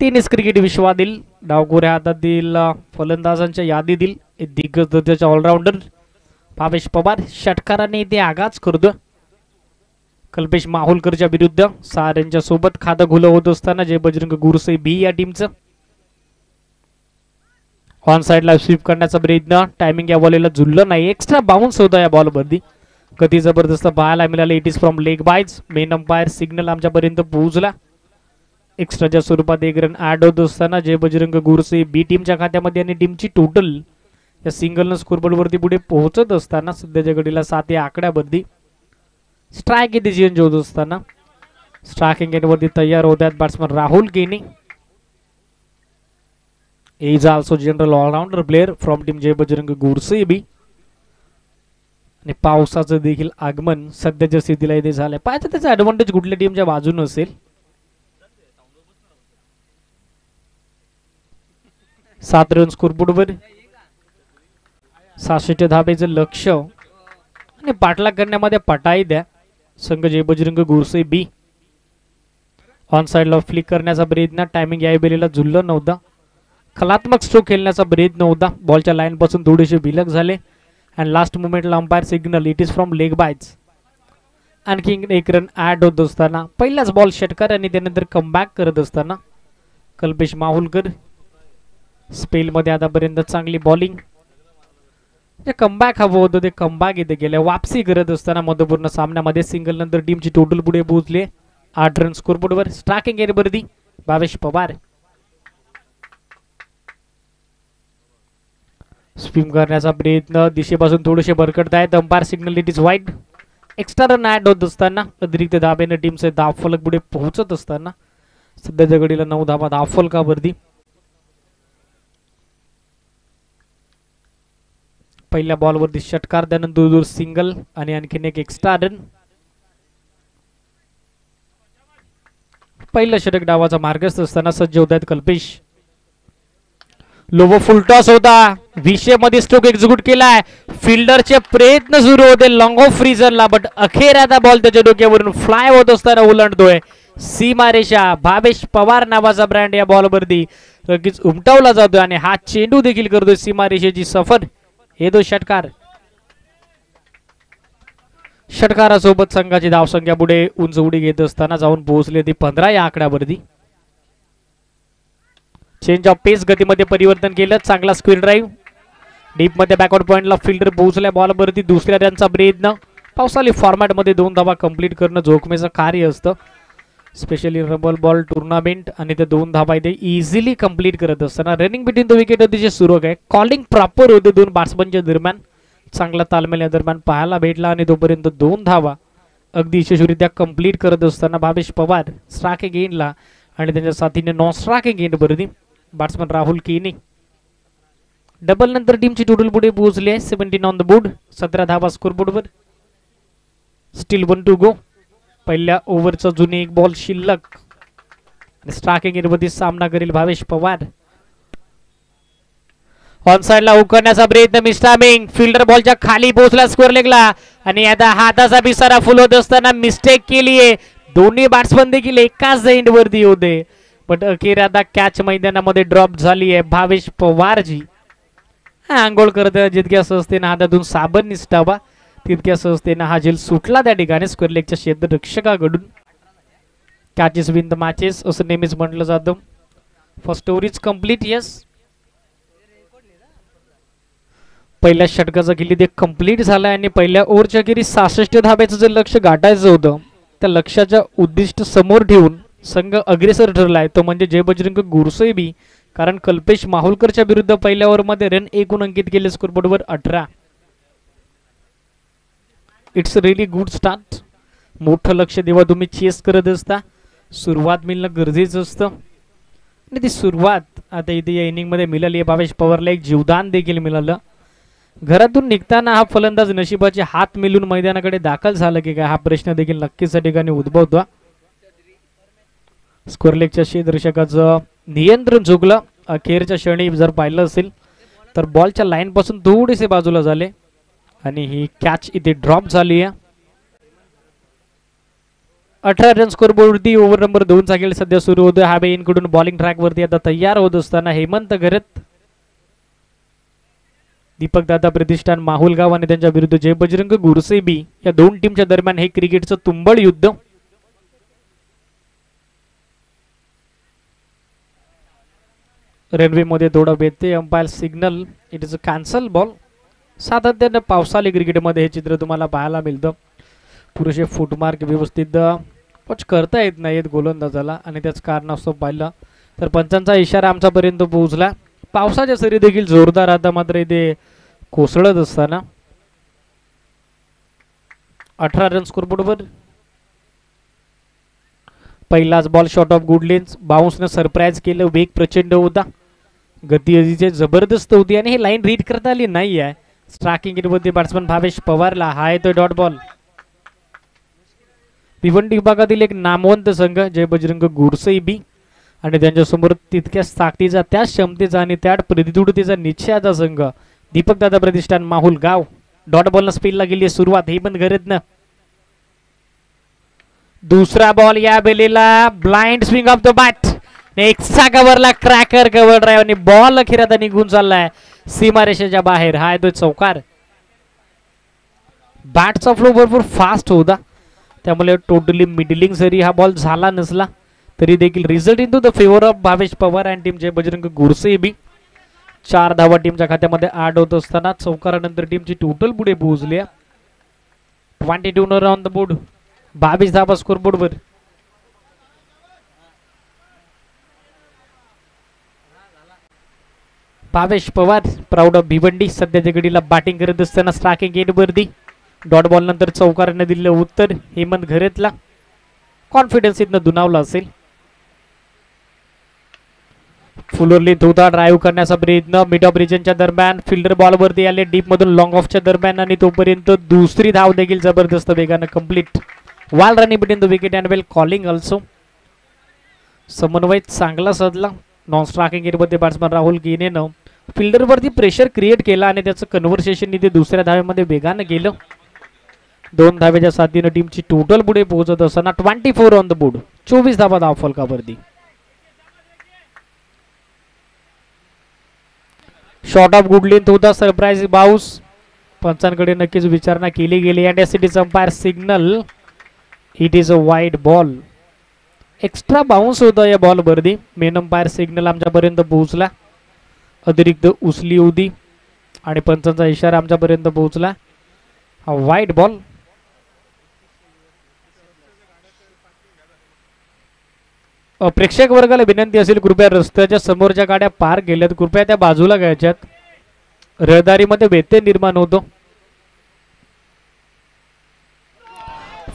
टेनिस क्रिकेट विश्वातील डावखोऱ्या हातातील फलंदाजांच्या यादीतील दिग्गज दर्जाचे ऑलराऊंडर भावेश पवार षटकाराने इथे आगाच करतो कल्पेश माहुलकरच्या विरुद्ध साऱ्यांच्या सोबत खातं घुलं होत असताना जय बजरंग गुरुसे बी या टीमचं. ऑन साईडला स्वीप करण्याचा प्रयत्न टायमिंग या बॉलेला झुललं नाही. एक्स्ट्रा बाउन्स होता या बॉलवरती कधी जबरदस्त पाहायला मिळालं. It is from leg byes main umpire signal आमच्यापर्यंत पोहोचला. एक्स्ट्राच्या स्वरूपात एक रन ऍड होत असताना जय बजरंग गुरुसे बी टीमच्या खात्यामध्ये आणि टीमची टोटल या सिंगलनं स्कोरबोर्डवरती पुढे पोहोचत असताना सध्याच्या घडीला सात या आकड्यावरती स्ट्राईक येथे चेंज होत असताना. स्ट्रायकिंग एंडवरती तयार होत्यात batsman Rahul Keni is also general allrounder player from team Jay Bajrang Gurse B आणि पावसाचं देखील आगमन सध्याच्या स्थितीला इथे झालंय. पाहिजे त्याचा ऍडव्हान्टेज कुठल्या टीमच्या बाजून असेल? सात रन स्कोरबोर्डवर सहासष्ट धाबेचं लक्ष. आणि पाठलाग करण्यामध्ये पटाई द्या. संघ जय बजरंग गुरसे बी. ऑन साईडला फ्लिक करण्याचा प्रयत्न टायमिंग या बेलीला झुललं नव्हता. कलात्मक स्ट्रोक खेळण्याचा प्रयत्न होता बॉलच्या लाईनपासून थोडेसे विलग झाले. And last मुमेंटला umpire signal it is from leg byes आणखी एक रन ॲड होत असताना पहिलाच बॉल षटकार आणि त्यानंतर कमबॅक करत असताना कल्पेश माहुलकर स्पेलमध्ये आतापर्यंत चांगली बॉलिंग जे कमबॅक हवं होतं ते कमबॅक इथे गेले. वापसी करत असताना मधपूर्ण सामन्यामध्ये सिंगल नंतर टीमची टोटल पुढे पोहोचले. आठ रन स्कोरबोर्डवर स्ट्रायकिंग एरबर्दी भावेश पवार. स्विम करण्याचा प्रयत्न. दिशेपासून थोडेसे भरकटत आहेत. Umpire signal it is wide extra run add होत असताना अतिरिक्त धाब्याने टीमचे धाव फलक पुढे पोहोचत असताना सध्याच्या घडीला नऊ धाबा धाव फलकावरती पहिल्या बॉलवरती षटकार त्यानंतर दूर दूर सिंगल आणि आणखीन एक एक्स्ट्रा रन पहिलं षटक डावाचा मार्गस्थ असताना सज्ज होत आहेत कल्पेश लोबो फुलटॉस होता. विषयमध्ये स्ट्रोक एक्झिक्यूट केलाय. फिल्डरचे प्रयत्न सुरू होते लॉंग ऑफ फ्रीजरला बट अखेर आता बॉल त्याच्या डोक्यावरून फ्लाय होत असताना उलंडतोय सीमा रेषा भावेश पवार नावाचा ब्रँड या बॉलवरती लगेच उमटवला जातोय आणि हा चेंडू देखील करतोय सीमा रेषेची सफर. हे दो षटकार. षटकारासोबत संघाची धावसंख्या पुढे उंच उडी घेत असताना जाऊन पोहोचले ती पंधरा या आकड्यावरती चेंज ऑफ पेस गतीमध्ये परिवर्तन केलं. चांगला स्क्वीन ड्राईव्ह डीपमध्ये बॅकवर्ड पॉइंटला फिल्डर पोहोचल्या बॉलवरती दुसऱ्या त्यांचा प्रयत्न. पावसाळी फॉर्मॅटमध्ये दोन धावा कंप्लीट करणं जोखमेचं कार्य असतं. स्पेशली रबल बॉल टुर्नामेंट आणि ते दोन धाबा इथे इझिली कंप्लीट करत असताना रनिंग बिटवीन द विकेट अतिशय सुरू आहे कॉलिंग प्रॉपर होते दोन बॅट्समनच्या दरम्यान. चांगला तालमेल या दरम्यान पाहायला भेटला आणि तोपर्यंत दोन धावा अगदी यशस्वीरित्या कंप्लीट करत असताना भावेश पवार स्ट्राकिंग गेनला आणि त्यांच्या साथीने नॉन स्ट्राकिंग गेन बरदी बॅट्समन राहुल केने. डबल नंतर टीमची टोटल पुढे पोहोचली आहे सेव्हन्टीन ऑन द बोर्ड सतरा धावा स्कोर बोर्डवर स्टील वन टू गो पहिल्या ओव्हरचा जुनी एक बॉल शिल्लक. स्ट्राकिंग एरमध्ये सामना करेल भावेश पवार. ऑन साईडला उकरण्याचा प्रयत्न मिस्टामिंग फिल्डर बॉलच्या खाली पोहोचला स्कोअर लेगला आणि आता हाताचा बिसारा फुल होत असताना मिस्टेक केली आहे. दोन्ही बॅट्समन देखील एकाच एंड वरती होते. बट अखेर आता कॅच मैदानामध्ये ड्रॉप झाली आहे भावेश पवारजी. आंघोळ करत जितक्या असते ना हातातून साबण निसटावा. तितक्या सहजतेनं हा झेल सुटला त्या ठिकाणी. स्क्वेअर लेगच्या क्षेत्ररक्षकाकडून कॅचेस विन द मॅचेस असं नेहमीच म्हटलं जातं. First over is complete yes पहिल्या षटकाचा किल्ली ते कंप्लीट झालाय आणि पहिल्या ओव्हरच्या गिरी सहासष्ट धाब्याचं जे लक्ष गाठायचं होतं त्या लक्षाच्या उद्दिष्ट समोर ठेवून संघ अग्रेसर ठरलाय. तो म्हणजे जय बजरंग गुरसोयबी कारण कल्पेश माहुलकरच्या विरुद्ध पहिल्या ओव्हरमध्ये रन एकूण अंकित केले स्कोरबोर्डवर अठरा. इट्स रिली गुड स्टार्ट मोठं लक्ष देवा तुम्ही चेस करत असता. सुरुवात मिळणं गरजेचं असतं. आणि ती सुरुवात आता इथे या इनिंगमध्ये मिळाली आहे. भावेश पवारला एक जीवदान देखील मिळालं. घरातून निघताना हा फलंदाज नशिबाचे हात मिळून मैदानाकडे दाखल झाला की काय? हा प्रश्न देखील नक्कीच या ठिकाणी उद्भवतो. स्कोरलेगच्या लेगच्या नियंत्रण चुकलं. अखेरच्या क्षणी जर पाहिलं असेल तर बॉलच्या लाईनपासून थोडेसे बाजूला झाले. आणि ही कॅच इथे ड्रॉप झाली आहे. अठरा रन स्कोर ओव्हर नंबर दोनचा खेळ सध्या सुरू होतो हाबे इनकडून बॉलिंग ट्रॅकवरती आता तयार होत असताना हेमंत घरत दीपकदादा प्रतिष्ठान माहुल गाव आणि त्यांच्या विरुद्ध जय बजरंग गुरसेबी या दोन टीमच्या दरम्यान हे क्रिकेटचं तुंबळ युद्ध. रेल्वेमध्ये थोडं भेटते umpire signal it is a cancel ball सातत्याने पावसाळी क्रिकेटमध्ये हे चित्र तुम्हाला पाहायला मिळतं. पुरेसे फुटमार्क व्यवस्थित पच करता येत नाहीत गोलंदाजाला आणि त्याच कारणास्तव पाहिलं तर पंचांचा इशारा आमच्यापर्यंत पोहोचला. पावसाच्या सरी देखील जोरदार आता मात्र इथे कोसळत असताना. अठरा रन स्कोर बरोबर. पहिलाच ball short of good length बाउन्सनं surprise केलं. वेग प्रचंड होता. गती अतिशय जबरदस्त होती आणि हे लाईन रीड करता आली नाही आहे स्ट्राकिंगमध्ये बॅट्समन भावेश पवारला. हा येतोय डॉट बॉल भिवंडी विभागातील एक नामवंत संघ जय बजरंग गुरसई बी. आणि त्यांच्यासमोर तितक्याच ताकदीचा त्याच क्षमतेचा आणि त्या प्रतिदृढतेचा निश्चयाचा संघ. दीपक दादा प्रतिष्ठान माहुल गाव. डॉट बॉलनं स्पीडला गेली सुरुवात. हे पण घरेतनं. दुसरा बॉल या बेलीला. Blind swing off the bat extra कव्हरला cracker cover drive आणि बॉल अखेर आता निघून चाललाय. सीमारेषेच्या बाहेर. हा येतोय चौकार. बॅटचा फ्लो भरपूर फास्ट होता. त्यामुळे टोटली मिडलिंग जरी हा बॉल झाला नसला तरी देखील result in to the favour of Bhavesh Pawar and team Jay Bajrang Gurse B. चार धावा टीमच्या खात्यामध्ये ऍड होत असताना चौकारानंतर टीमची टोटल पुढे पोहोचली ट्वेंटी टू नर ऑन द बोर्ड बावीस धावा स्कोर बोर्डवर भावेश पवार प्राऊड ऑफ भिवंडी सध्याच्या घडीला बॅटिंग करत असताना स्ट्राकिंग एट वरती डॉट बॉल नंतर चौकाराने दिलेलं उत्तर हेमंत घरेतला कॉन्फिडन्स इथनं दुनावला असेल फुलोरली धोता ड्राईव्ह करण्याचा प्रयत्न मिड ऑफ रिजनच्या दरम्यान फिल्डर बॉलवरती आले डीपमधून लॉंग ऑफच्या दरम्यान आणि तोपर्यंत दुसरी धाव देखील जबरदस्त वेगानं कंप्लीट वाल running between the wicket and well calling also समन्वय चांगला साधला नॉन स्ट्राकिंग गेटमध्ये बॅट्समॅन राहुल गिनेनं फिल्डरवरती प्रेशर क्रिएट केला आणि त्याचं कन्व्हर्सेशन इथे दुसऱ्या धावेमध्ये वेगानं गेलं. दोन धावेच्या साथीनं टीमची टोटल पुढे पोहोचत असताना twenty four on the board चोवीस धावा धाव फलकावरती. शॉर्ट ऑफ गुड लेंथ होता सरप्राईज बाऊस पंचांकडे नक्कीच विचारणा केली गेली. And cities umpire signal it is a wide ball extra bounce होता या बॉलवरती मेन अंपायर सिग्नल आमच्यापर्यंत पोहोचला. अतिरिक्त उचली होती आणि पंचांचा इशारा आमच्यापर्यंत पोहोचला. हा वाईट बॉल. प्रेक्षक वर्गाला विनंती असेल कृपया रस्त्याच्या समोरच्या गाड्या पार गेल्यात कृपया त्या बाजूला घ्यायच्यात. रहदारीमध्ये व्यत्यय निर्माण होतो.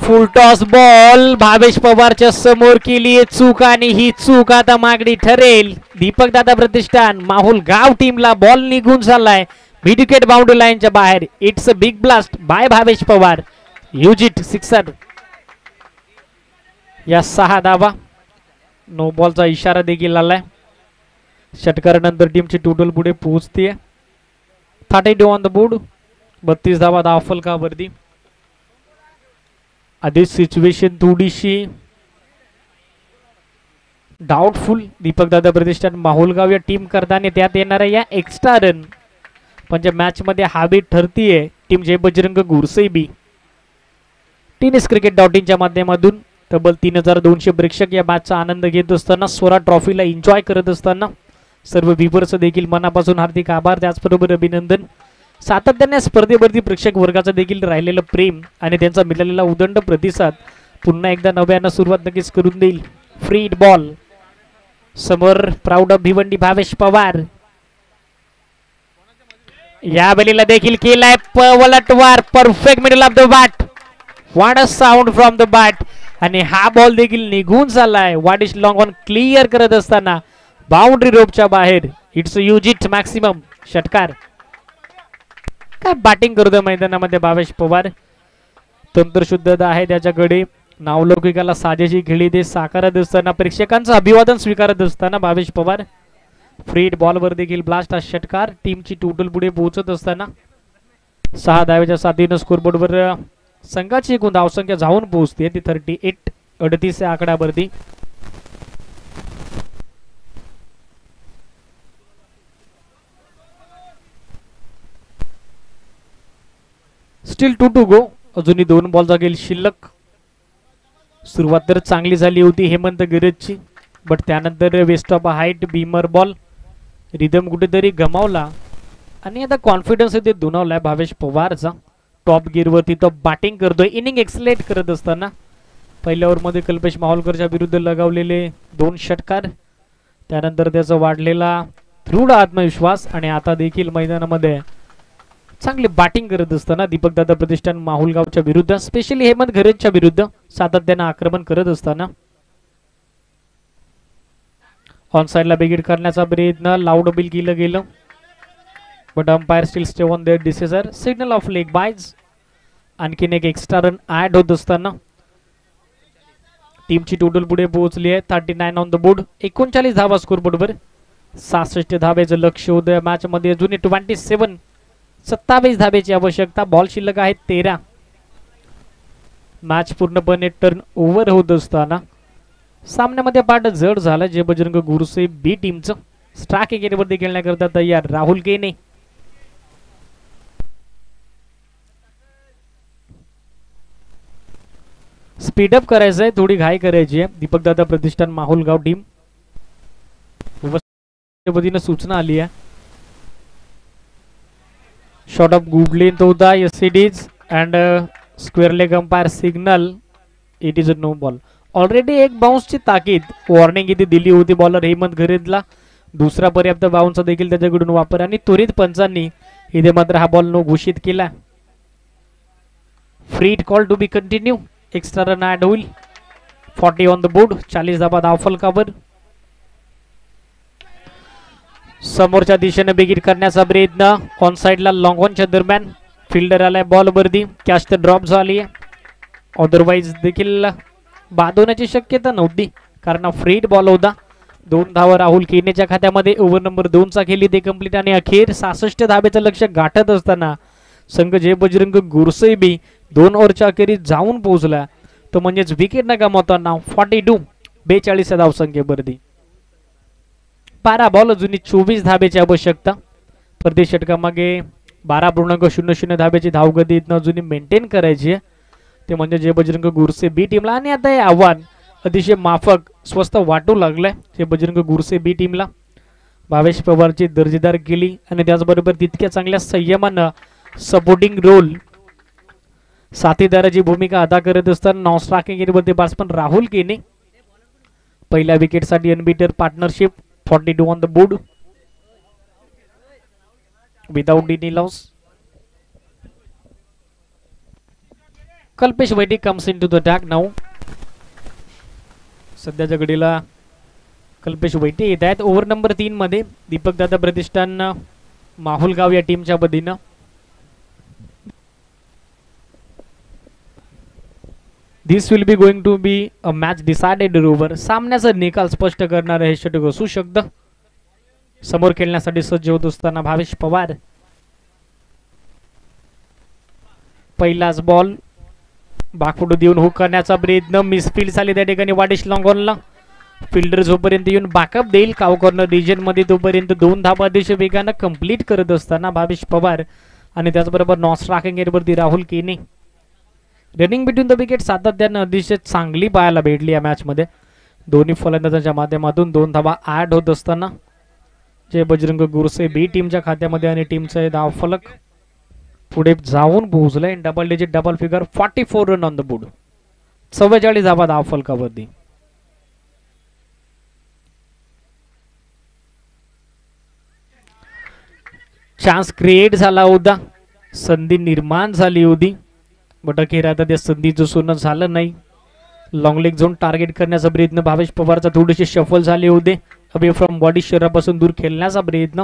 Full toss ball. भावेश पवारच्या समोर केली आहे चूक आणि ही चूक आता मागणी ठरेल. दीपक दादा प्रतिष्ठान माहुल गाव टीमला बॉल निघून चाललाय. मिड विकेट बाउंड्री लाईनच्या बाहेर. It's a big blast by Bhavesh Pawar. युजिट sixer या सहा धावा. नो बॉलचा इशारा देखील आलाय. षटकारानंतर टीमची टोटल पुढे पोहोचते thirty two on the board बत्तीस धावा धाव फलकावरती आधी सिच्युएशन थोडीशी डाऊटफुल दीपक दादा प्रतिष्ठान माहुलगाव या टीम करताना त्यात येणाऱ्या या एक्स्ट्रा रन पण ज्या मॅचमध्ये हावी ठरतीये टीम जय बजरंग गुरसेबी टेनिस क्रिकेट डॉट इनच्या माध्यमातून तब्बल तीन हजार दोनशे प्रेक्षक या मॅचचा आनंद घेत असताना स्वरा ट्रॉफीला एन्जॉय करत असताना सर्व व्हिवर्स देखील मनापासून हार्दिक आभार. त्याचबरोबर अभिनंदन. सातत्याने स्पर्धेवरती प्रेक्षक वर्गाचं देखील राहिलेलं प्रेम आणि त्यांचा मिळालेला उदंड प्रतिसाद पुन्हा एकदा नव्यानं सुरुवात नक्कीच करून देईल. फ्री बॉल समोर प्राऊड ऑफ भिवंडी भावेश पवार. या बलीला देखील केलाय पलटवार perfect middle of the bat what a sound from the bat आणि हा बॉल देखील निघून चाललाय. What is long on clear करत असताना बाउंड्री रोपच्या बाहेर. इट्स युजिट मॅक्सिमम षटकार. काय बॅटिंग करतोय मैदानामध्ये भावेश पवार? तंत्रशुद्धता आहे त्याच्याकडे नावलौकिकाला साजेशी खेळी दे साकारत असताना प्रेक्षकांचं अभिवादन स्वीकारत असताना भावेश पवार. फ्रीड बॉलवर देखील ब्लास्ट हा षटकार. टीमची टोटल पुढे पोहोचत असताना सहा धावेच्या साथीनं स्कोरबोर्डवर संघाची एकूण धावसंख्या जाऊन पोहोचते. ती थर्टी एट अडतीस या आकड्यावरती. स्टील टू टू गो अजूनही दोन बॉल जागेल शिल्लक. सुरुवात तर चांगली झाली होती हेमंत गिरजची बट त्यानंतर waist of height beamer ball rhythm कुठेतरी गमावला. आणि आता कॉन्फिडन्स येथे दुनावला आहे भावेश पवारचा. टॉप गिरवरती तो बॅटिंग करतोय. इनिंग एक्सलेट करत असताना. पहिल्या ओव्हरमध्ये कल्पेश माहोलकरच्या विरुद्ध लगावलेले दोन षटकार. त्यानंतर त्याचा वाढलेला दृढ आत्मविश्वास आणि आता देखील मैदानामध्ये चांगली बॅटिंग करत असताना दीपक दादा प्रतिष्ठान माहुलगावच्या विरुद्ध स्पेशली हेमंत घरेच्या विरुद्ध सातत्यानं आक्रमण करत असताना. ऑन साईडला बिगिट करण्याचा प्रयत्न लाऊड बिल केलं गेलं. But umpire still stay on their decision signal of leg byes आणखीन एक एक्स्ट्रा रन ऍड होत असताना. टीमची टोटल पुढे पोहोचली आहे. Thirty nine on the board एकोणचाळीस धावा स्कोर बोर्डवर सहासष्ट धाब्याचं लक्ष होतं मॅच मध्ये. अजूनही ट्वेंटी सेवन सत्तावीस धाब्याची आवश्यकता. बॉल शिल्लक आहेत तेरा. मॅच पूर्णपणे टर्न ओव्हर होत असताना सामन्यामध्ये पाठ जड झाला. जे बजरंग गुरुसे बी टीमचं स्ट्राक एकेरीवरती खेळण्याकरता तयार. राहुल केने. स्पीडअप करायचं आहे थोडी घाई करायची आहे. दीपकदादा प्रतिष्ठान माहुलगाव टीम वतीनं सूचना आली आहे. Shot of good the yes uh, it is and and square leg umpire signal it is a no ball already एक बाउन्सची ताकीद वॉर्निंग इथे दिली होती बॉलर हेमंत घरेदला दुसरा पर्याप्त बाउन्सचा देखील त्याच्याकडून वापर आणि त्वरित पंचांनी इथे मात्र हा बॉल नो घोषित केला. Free call to be continue extra run add होईल. फॉर्टी ऑन द बोर्ड चाळीस धाबा दाफल फलकावर समोरच्या दिशेने बिगिट करण्याचा प्रयत्न. ऑन साईडला लॉंगॉनच्या दरम्यान फिल्डर आलाय बॉल वरती. कॅच तर ड्रॉप झाली. आहे अदरवाईज देखील बाद होण्याची शक्यता नव्हती. कारण फ्रीड बॉल होता. दोन धावा राहुल केनेच्या खात्यामध्ये. ओव्हर नंबर दोनचा खेळली ते कंप्लीट आणि अखेर सहासष्ट धाब्याचं लक्ष गाठत असताना संघ जय बजरंग गुरसे बी दोन ओव्हरच्या अखेरीत जाऊन पोहोचला. तो म्हणजेच विकेट न गमावताना फॉर्टी टू बेचाळीस या संख्येवरती. बारा बॉल जुनी चोवीस धाब्याची आवश्यकता. प्रदेश षटकामागे बारा पूर्णांक शून्य शून्य धाब्याची धावगती इथनं जुनी मेंटेन करायची आहे. ते म्हणजे जे बजरंग गुरसे बी टीमला आणि आता हे आव्हान अतिशय माफक स्वस्त वाटू लागलंय जे बजरंग गुरसे बी टीमला भावेश पवारची दर्जेदार केली आणि त्याचबरोबर तितक्या चांगल्या संयमानं सपोर्टिंग रोल साथीदाराची भूमिका अदा करत असताना नॉन स्ट्राकिंग पास बॅट्समन राहुल केने. पहिल्या विकेटसाठी unbeaten partnership forty two on the board without any loss Kalpesh Vaidik comes in to the tag now सध्याच्या घडीला कल्पेश वैटे येत आहेत. ओव्हर नंबर तीन मध्ये दीपक दादा प्रतिष्ठान माहुलगाव या टीमच्या वतीनं. This will be going to be a match decided over सामन्याचा निकाल स्पष्ट करणारं हे षटक असू शकतं. समोर खेळण्यासाठी सज्ज होत असताना भावेश पवार. पहिलाच बॉल बाकफुटू देऊन हुक करण्याचा प्रयत्न. मिसफिल्ड झाली त्या ठिकाणी वाडिश लॉंगॉनला फिल्डर जोपर्यंत येऊन बॅकअप देईल काव कॉर्नर तोपर्यंत दोन धाबा अतिशय वेगानं कंप्लीट करत असताना भावेश पवार आणि त्याचबरोबर नॉस राखिंग राहुल केने. रनिंग बिटवीन द विकेट सातत्यानं अतिशय चांगली पाहायला भेटली या मॅचमध्ये दोन्ही फलंदाजांच्या माध्यमातून दोन धाबा ॲड होत असताना. जे बजरंग गुरसे बी टीमच्या खात्यामध्ये आणि टीमचं धाव फलक. पुढे जाऊन पोहोचले. Double digit double figure forty four run on the board चव्वेचाळीस धाबा धाव फलकावरती. चान्स क्रिएट झाला होता. संधी निर्माण झाली होती. बट अखेर आता त्या संधीचं सोनं झालं नाही. लॉंग लेग झोन टार्गेट करण्याचा प्रयत्न भावेश पवारचा थोडेसे शफल झाले होते. अबे फ्रॉम बॉडी शरीरापासून दूर खेळण्याचा प्रयत्न.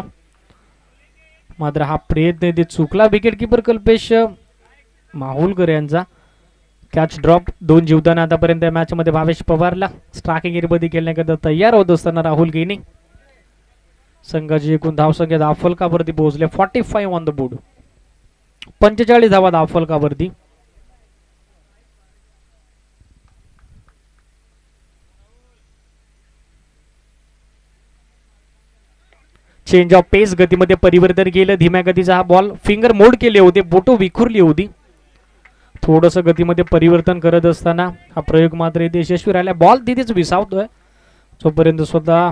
मात्र हा प्रयत्न ते चुकला विकेट किपर कल्पेश माहुलकर यांचा. कॅच ड्रॉप दोन जीवदान आतापर्यंत या मॅचमध्ये भावेश पवारला. स्ट्राकिंग एरियामध्ये खेळण्याकरता तयार होत असताना राहुल गेने संघाची एकूण धावसंख्या धावफलकावरती पोहोचले. Forty five on the board पंचेचाळीस धावा धावफलकावरती. चेंज ऑफ पेस गतीमध्ये परिवर्तन केलं. धीम्या गतीचा हा बॉल फिंगर मोड केले होते. बोटो विखुरली होती. थोडंसं गतीमध्ये परिवर्तन करत असताना हा प्रयोग मात्र इथे यशस्वी राहिला. बॉल तिथेच विसावतोय. जोपर्यंत स्वतः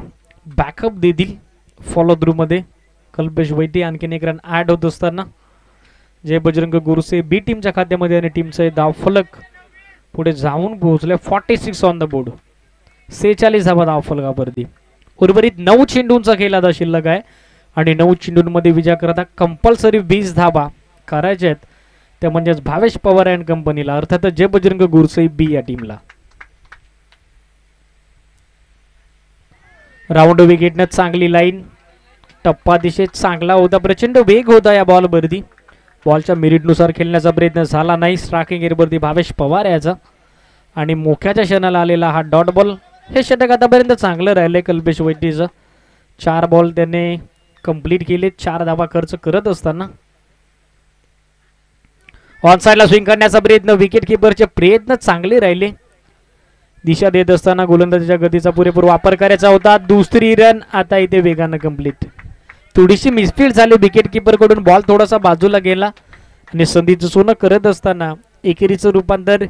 बॅकअप देतील फॉलो थ्रूमध्ये कल्पेश वैद्य आणखीन एक रन ॲड होत असताना जय बजरंग गुरुसे बी टीमच्या खात्यामध्ये आणि टीमचं धाव फलक पुढे जाऊन पोहोचले. Forty six on the board सेहेचाळीस धावा धाव फलकावरती. उर्वरित नऊ चेंडूंचा खेळ आता शिल्लक आहे. आणि नऊ चेंडूंमध्ये विजय करता कंपल्सरी वीस धाबा करायचे आहेत. त्या म्हणजेच भावेश पवार अँड कंपनीला अर्थात जय बजरंग गुरसई बी या टीमला. राऊंड विकेटनं चांगली लाईन टप्पा दिशेत चांगला होता प्रचंड वेग होता या बॉलवरती. बॉलच्या मेरिटनुसार खेळण्याचा प्रयत्न झाला नाही. स्ट्राकिंग एअरवरती भावेश पवार याचा आणि मोक्याच्या क्षणाला आलेला हा डॉट बॉल. हे षटक आतापर्यंत चांगलं राहिलंय कल्पेश वैद्यचं. चार बॉल त्याने कंप्लीट केले. चार धावा खर्च करत असताना. ऑनसाईडला स्विंग करण्याचा प्रयत्न. विकेट किपरचे प्रयत्न चांगले राहिले. दिशा देत असताना गोलंदाजीच्या गतीचा पुरेपूर वापर करायचा होता. दुसरी रन आता इथे वेगानं कंप्लीट थोडीशी मिसफील्ड झाली. विकेट किपरकडून बॉल थोडासा बाजूला गेला. आणि संधीचं सोनं करत असताना एकेरीचं रूपांतर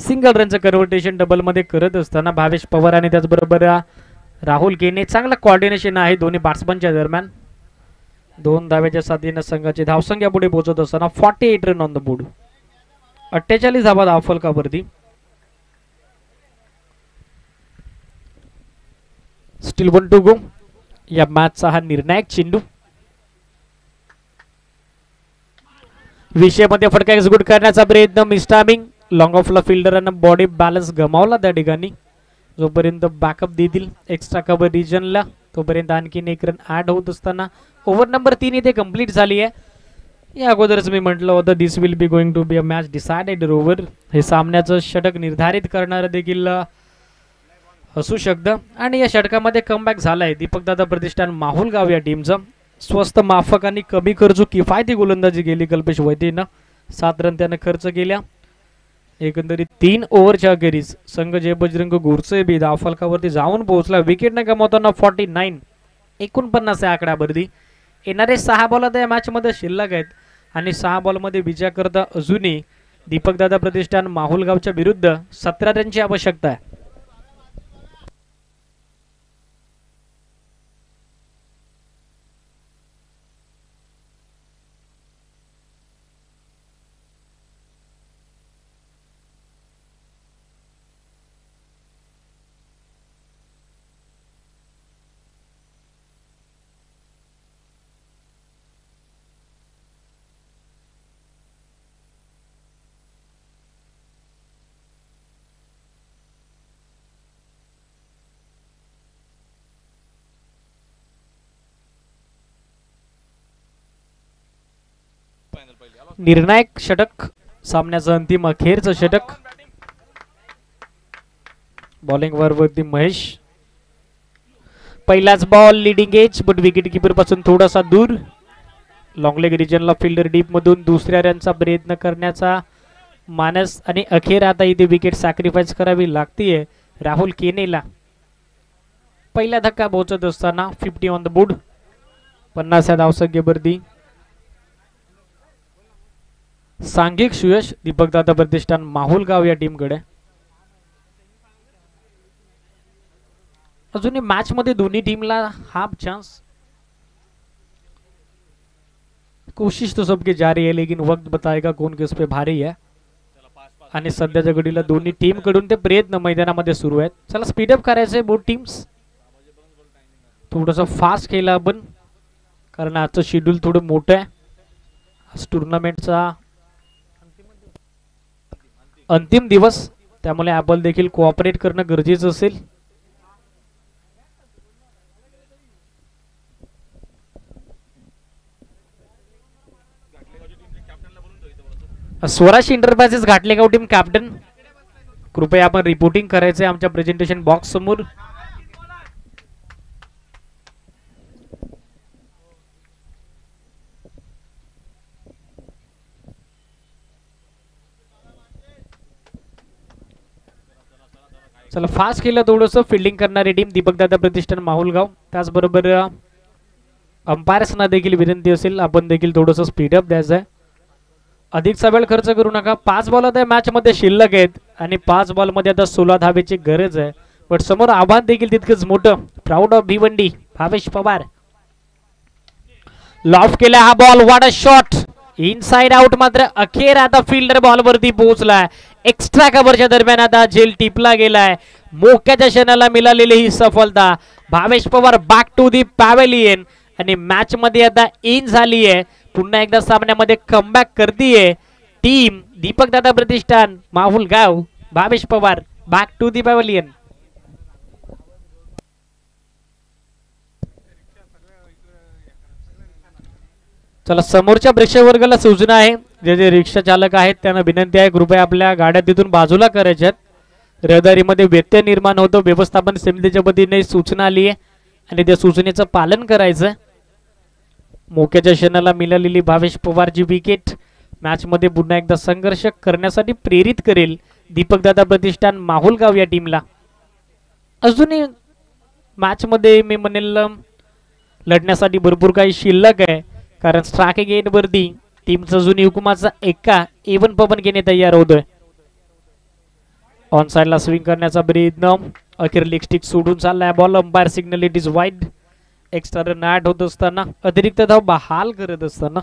सिंगल रनचं कन्व्हर्टेशन डबलमध्ये करत असताना भावेश पवार आणि त्याचबरोबर राहुल केने चांगलं कॉर्डिनेशन आहे दोन्ही बॅट्समनच्या दरम्यान. दोन धाव्याच्या साथीनं संघाची धावसंख्या पुढे पोहोचत असताना forty eight run on the board अठ्ठेचाळीस धावा धावफलकावरती स्टील वन टू गो या मॅचचा हा निर्णायक चेंडू. विषयामध्ये फटका एक्झिक्यूट करण्याचा प्रयत्न मिस्टामिंग लॉंग ऑफला फिल्डरनं बॉडी बॅलन्स गमावला त्या ठिकाणी. जोपर्यंत बॅकअप देतील एक्स्ट्रा कव्हर रिजनला तोपर्यंत आणखीन एक रन ॲड होत असताना ओव्हर नंबर तीन इथे कंप्लीट झाली आहे. या अगोदरच मी म्हटलं होतं this will be going to be a match decided over हे सामन्याचं षटक निर्धारित करणारं देखील असू शकतं. आणि या षटकामध्ये कमबॅक झाला आहे दीपकदादा प्रतिष्ठान माहुलगाव या टीमचं स्वस्त माफक आणि कमी खर्च किफायती गोलंदाजी गेली कल्पेश वैद्यनं. सात रन त्यानं खर्च केल्या. एकंदरीत तीन ओव्हरच्या अखेरीस संघ जय बजरंग गोरसे बी धावफलकावरती जाऊन पोहोचला. विकेट न गमावताना फॉर्टी नाईन एकोणपन्नास या आकड्यावरती येणारे सहा बॉल आता या मॅचमध्ये शिल्लक आहेत आणि सहा बॉलमध्ये विजयाकरता अजूनही दीपकदादा प्रतिष्ठान माहुलगावच्या विरुद्ध सतरा रनची आवश्यकता आहे. निर्णायक षटक सामन्याचं अंतिम अखेरचं षटक. बॉलिंग वरती महेश. पहिलाच ball leading edge but wicket किपरपासून थोडासा दूर. लॉंगलेग रिजनला फिल्डर डीप मधून दुसऱ्या रनचा प्रयत्न करण्याचा मानस आणि अखेर आता इथे विकेट सॅक्रिफाईस करावी लागतीये राहुल केनेला. पहिला धक्का पोहोचत असताना फिफ्टी ऑन द बोर्ड पन्नास या धावसंख्येवरती. सांघिक सुयश दीपकदादा प्रतिष्ठान माहुलगाव या टीमकडे अजूनही मॅच मध्ये दोन्ही टीमला हाफ चान्स कोशिश तो सबकी जारी आहे लेकिन वक्त बताएगा कोण किस पे भारी आहे आणि सध्याच्या घडीला दोन्ही टीमकडून ते प्रयत्न मैदानामध्ये सुरू आहेत. चला स्पीडअप आहे बोथ टीम्स थोडंसं फास्ट केलं आपण कारण आजचं शेड्यूल थोडं मोठं आहे. आज टुर्नामेंटचा अंतिम दिवस त्यामुळे ॲपल देखील कोऑपरेट करणं गरजेचं असेल. Swaraj enterprises Ghatlegaon team captain कृपया आपण रिपोर्टिंग करायचं आहे आमच्या प्रेझेंटेशन बॉक्स समोर. चला फास्ट केलं थोडंसं. फिल्डिंग करणारी टीम दीपकदादा प्रतिष्ठान माहुलगाव. त्याचबरोबर अंपायर्सना देखील विनंती असेल. आपण देखील थोडंसं स्पीडअप द्यायचं आहे अधिकचा वेळ खर्च करू नका. पाच बॉल आता मॅच मध्ये शिल्लक आहेत. आणि पाच बॉलमध्ये आता सोळा धावेची गरज आहे. पण समोर आव्हान देखील तितकंच मोठं. Proud of Bhiwandi Bhavesh Pawar. Loft केला हा बॉल वाडा अ शॉट इनसाइड आउट मात्र अखेर आता फिल्डर बॉल वरती पोहोचलाय. एक्स्ट्रा कव्हरच्या दरम्यान आता झेल टिपला गेलाय. मोक्याच्या क्षणाला मिळालेली ही सफलता. Bhavesh Pawar back to the pavilion आणि मॅच मध्ये आता इन झाली आहे पुन्हा एकदा सामन्यामध्ये कमबॅक करतीये. Team Deepak Dada Pratishthan Mahulgaon Bhavesh Pawar back to the pavilion चला समोरच्या प्रेक्षक सूचना आहे. जे जे रिक्षा चालक आहेत त्यांना विनंती आहे कृपया आपल्या गाड्या तिथून बाजूला करायच्यात रहदारीमध्ये व्यत्यय निर्माण होतो व्यवस्थापन समितीच्या वतीने सूचना आली आहे आणि त्या सूचनेचं पालन करायचं. मोक्याच्या क्षणाला मिळालेली भावेश पवारची विकेट मॅचमध्ये पुन्हा एकदा संघर्ष करण्यासाठी प्रेरित करेल दीपकदादा प्रतिष्ठान माहुलगाव या टीमला. अजूनही मॅचमध्ये मी म्हणेल लढण्यासाठी भरपूर काही शिल्लक आहे. कारण स्ट्रायकिंग एंडवरती टीमचा जुनी हुकुमाचा एका एवन पवन घेणे तयार होतोय. ऑन साईडला स्विंग करण्याचा प्रयत्न. अखेर लेग स्टिक सोडून चाललाय ball umpire signal it is wide extra run add होत असताना अतिरिक्त धाव बहाल करत असताना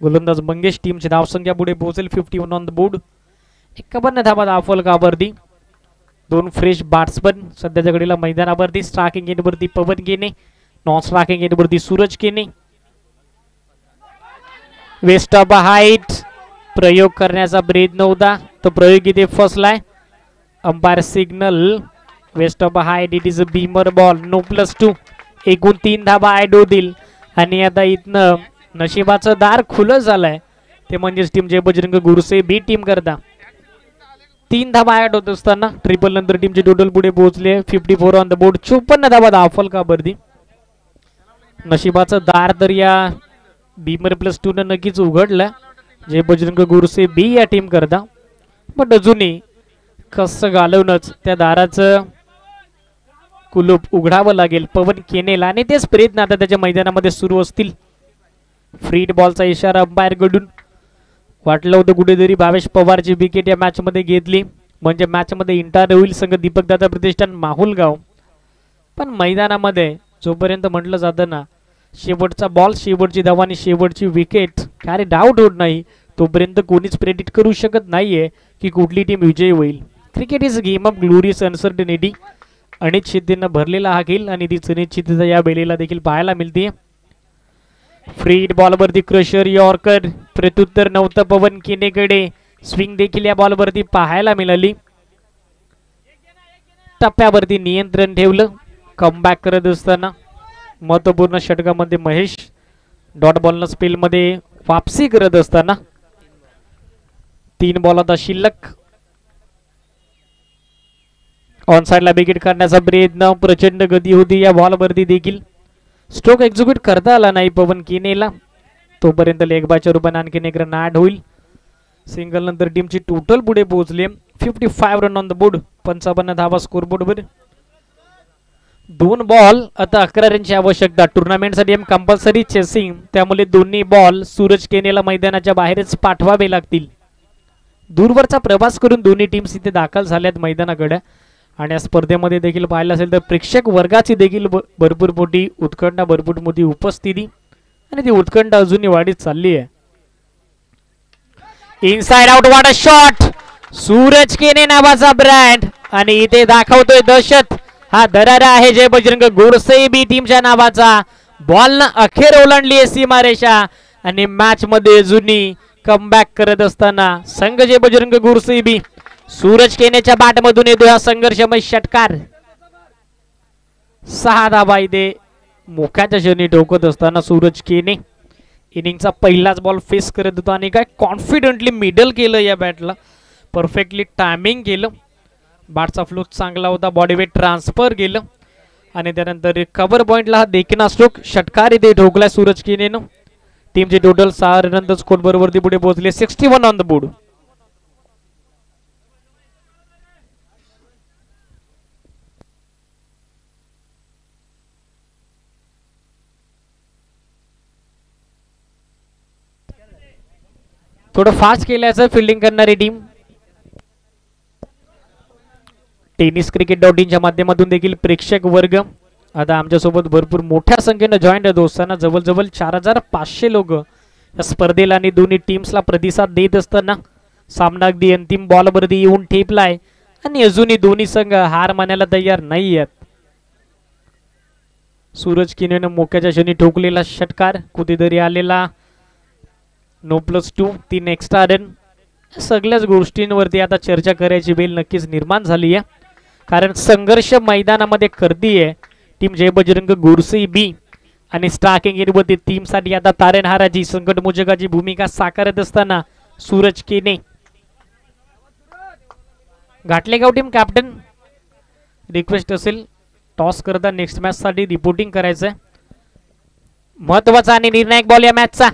गोलंदाज मंगेश टीमची धावसंख्या पुढे पोहोचेल. Fifty one on the board एकावन्न धावा दाफल कावरती दोन फ्रेश बॅट्समन सध्याच्या घडीला मैदानावरती. स्ट्राकिंग एंडवरती पवन गेने नॉन स्ट्राकिंग एंडवरती सूरज केने वेस्ट ऑफ हाईट प्रयोग करण्याचा ब्रीद नव्हता. तो प्रयोग इथे फसलाय. Umpire signal waist of height it is a beamer ball no plus two एकूण तीन धाबा ॲड होतील आणि आता इथनं नशिबाचं दार खुलं झालंय. ते म्हणजेच टीम जय बजरंग गुरुसे बी टीम करता. तीन धाबा ॲड होत असताना ट्रिपल नंतर टीमचे टोटल पुढे पोहोचले. Fifty four on the board चोपन्न धाबा दाफल का बर्दी? नशिबाचं दार तर या बीमर प्लस टू न नक्कीच उघडलं. जे बजरंग गुरुसे बी या टीम करता. पण अजूनही कस घालवूनच त्या दाराचं कुलूप उघडावं लागेल. पवन केनेल आणि तेच प्रयत्न आता त्याच्या मैदानामध्ये सुरू असतील. फ्रीड बॉलचा इशारा अंपायरकडून. वाटलं होतं कुठेतरी भावेश पवारची विकेट या मॅचमध्ये घेतली. म्हणजे मॅचमध्ये इंटार होईल संघ दीपकदादा प्रतिष्ठान माहुलगाव. पण मैदानामध्ये जोपर्यंत म्हटलं जातं ना शेवटचा बॉल शेवटची धाव आणि शेवटची विकेट काय डाऊट होत नाही. तोपर्यंत कोणीच प्रेडिट करू शकत नाहीये की कुठली टीम विजयी होईल. Cricket is game of glorious uncertainty अनिश्चिततेनं भरलेला हा खेळ आणि ती अनिश्चितता या बेलेला देखील पाहायला मिळते. फ्रीड बॉलवरती क्रशर यॉर्कर प्रत्युत्तर नव्हतं पवन किनेकडे. स्विंग देखील या बॉलवरती पाहायला मिळाली. टप्प्यावरती नियंत्रण ठेवलं. कमबॅक करत असताना. महत्त्वपूर्ण षटकामध्ये महेश डॉट बॉलनं स्पेलमध्ये वापसी करत असताना तीन बॉल आता शिल्लक. ऑन साईडला विकेट काढण्याचा प्रयत्न प्रचंड गती होती या बॉलवरती देखील. स्ट्रोक एक्झिक्यूट करता आला नाही पवन किनेला. तोपर्यंत लेगबाच्या रुपयाने आणखीन एक रन ॲड होईल. सिंगल नंतर टीमची टोटल पुढे पोहोचले. Fifty five run on the board पंचावन्न धावा स्कोरबोर्डवर दोन बॉल आता अकरा रनची आवश्यकता टुर्नामेंटसाठी एम कंपल्सरी चेसिंग त्यामुळे दोन्ही बॉल सूरज केनेला मैदानाच्या बाहेरच पाठवावे लागतील. दूरवरचा प्रवास करून दोन्ही टीम्स इथे दाखल झाल्यात मैदानाकडे. आणि या स्पर्धेमध्ये देखील पाहिलं असेल तर प्रेक्षक वर्गाची देखील भरपूर मोठी उत्कंठा भरपूर मोठी उपस्थिती. आणि ती उत्कंठा अजूनही वाढीत चालली आहे. इनसाइड आउट वाट अ शॉट सूरज केने नावाचा ब्रँड आणि इथे दाखवतोय दहशत. हा दरारा आहे जय बजरंग गोडसे बी टीमच्या नावाचा. बॉल न अखेर ओलांडली आहे सीमारेषा आणि मॅच मध्ये जुनी कमबॅक करत असताना संघ जय बजरंग गोडसे बी. सूरज केनेच्या बॅट मधून येतो हा संघर्षमय षटकार. सहा धाबा इथे मोक्याच्या शनी ठोकत असताना सूरज केने. इनिंगचा पहिलाच बॉल फेस करत होता आणि काय कॉन्फिडंटली मिडल केलं या बॅटला परफेक्टली टायमिंग केलं. बाटचा फ्लो चांगला होता. बॉडी वेट ट्रान्सफर गेलं. आणि त्यानंतर कव्हर पॉईंटला हा देखील स्ट्रोक षटकार इथे ठोकलाय सूरज किनेनं. टीमचे टोटल सहा रन स्कोर बरोबरती पुढे पोहोचले. Sixty one on the board थोडं फास्ट केल्याचं फिल्डिंग करणारी टीम टेनिस क्रिकेट डॉट इनच्या माध्यमातून देखील प्रेक्षक वर्ग आता आमच्यासोबत भरपूर मोठ्या संख्येनं जॉईंट आहे दोस्तांना जवळजवळ चार हजार पाचशे लोक या स्पर्धेला आणि दोन्ही टीम्सला प्रतिसाद देत असताना सामना अगदी अंतिम बॉलवरती येऊन ठेपलाय. आणि अजूनही दोन्ही संघ हार मानायला तयार नाही आहेत सूरज किनेनं मोक्याच्या क्षणी ठोकलेला षटकार कुठेतरी आलेला. नो प्लस टू तीन एक्स्ट्रा रन सगळ्याच गोष्टींवरती आता चर्चा करायची वेळ नक्कीच निर्माण झाली आहे कारण संघर्ष मैदानामध्ये करती आहे. टीम जय बजरंग गोरसी बी आणि स्टार्किंग एरियावरती टीमसाठी आता तारेनहाराची संकटमोचकाची भूमिका साकारत असताना Suraj Kene Ghatlegaon team captain request असेल टॉस करता नेक्स्ट मॅच साठी रिपोर्टिंग करायचंय. महत्त्वाचा आणि निर्णायक बॉल या मॅचचा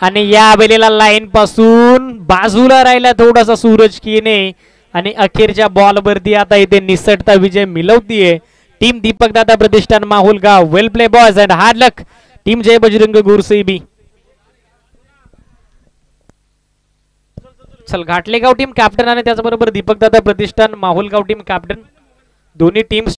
आणि या वेळेला लाईन पासून बाजूला राहिला थोडासा सूरज केने. आणि अखेरच्या बॉल वरती आता इथे निसटता विजय मिळवतीये team Deepak Dada Pratishthan Mahulgaon. Well play boys and hard luck team Jai Bajrang गुरसेबी चल घाटलेगाव टीम कॅप्टन आणि त्याचबरोबर दीपक दादा प्रतिष्ठान माहुलगाव टीम कॅप्टन दोन्ही टीम्स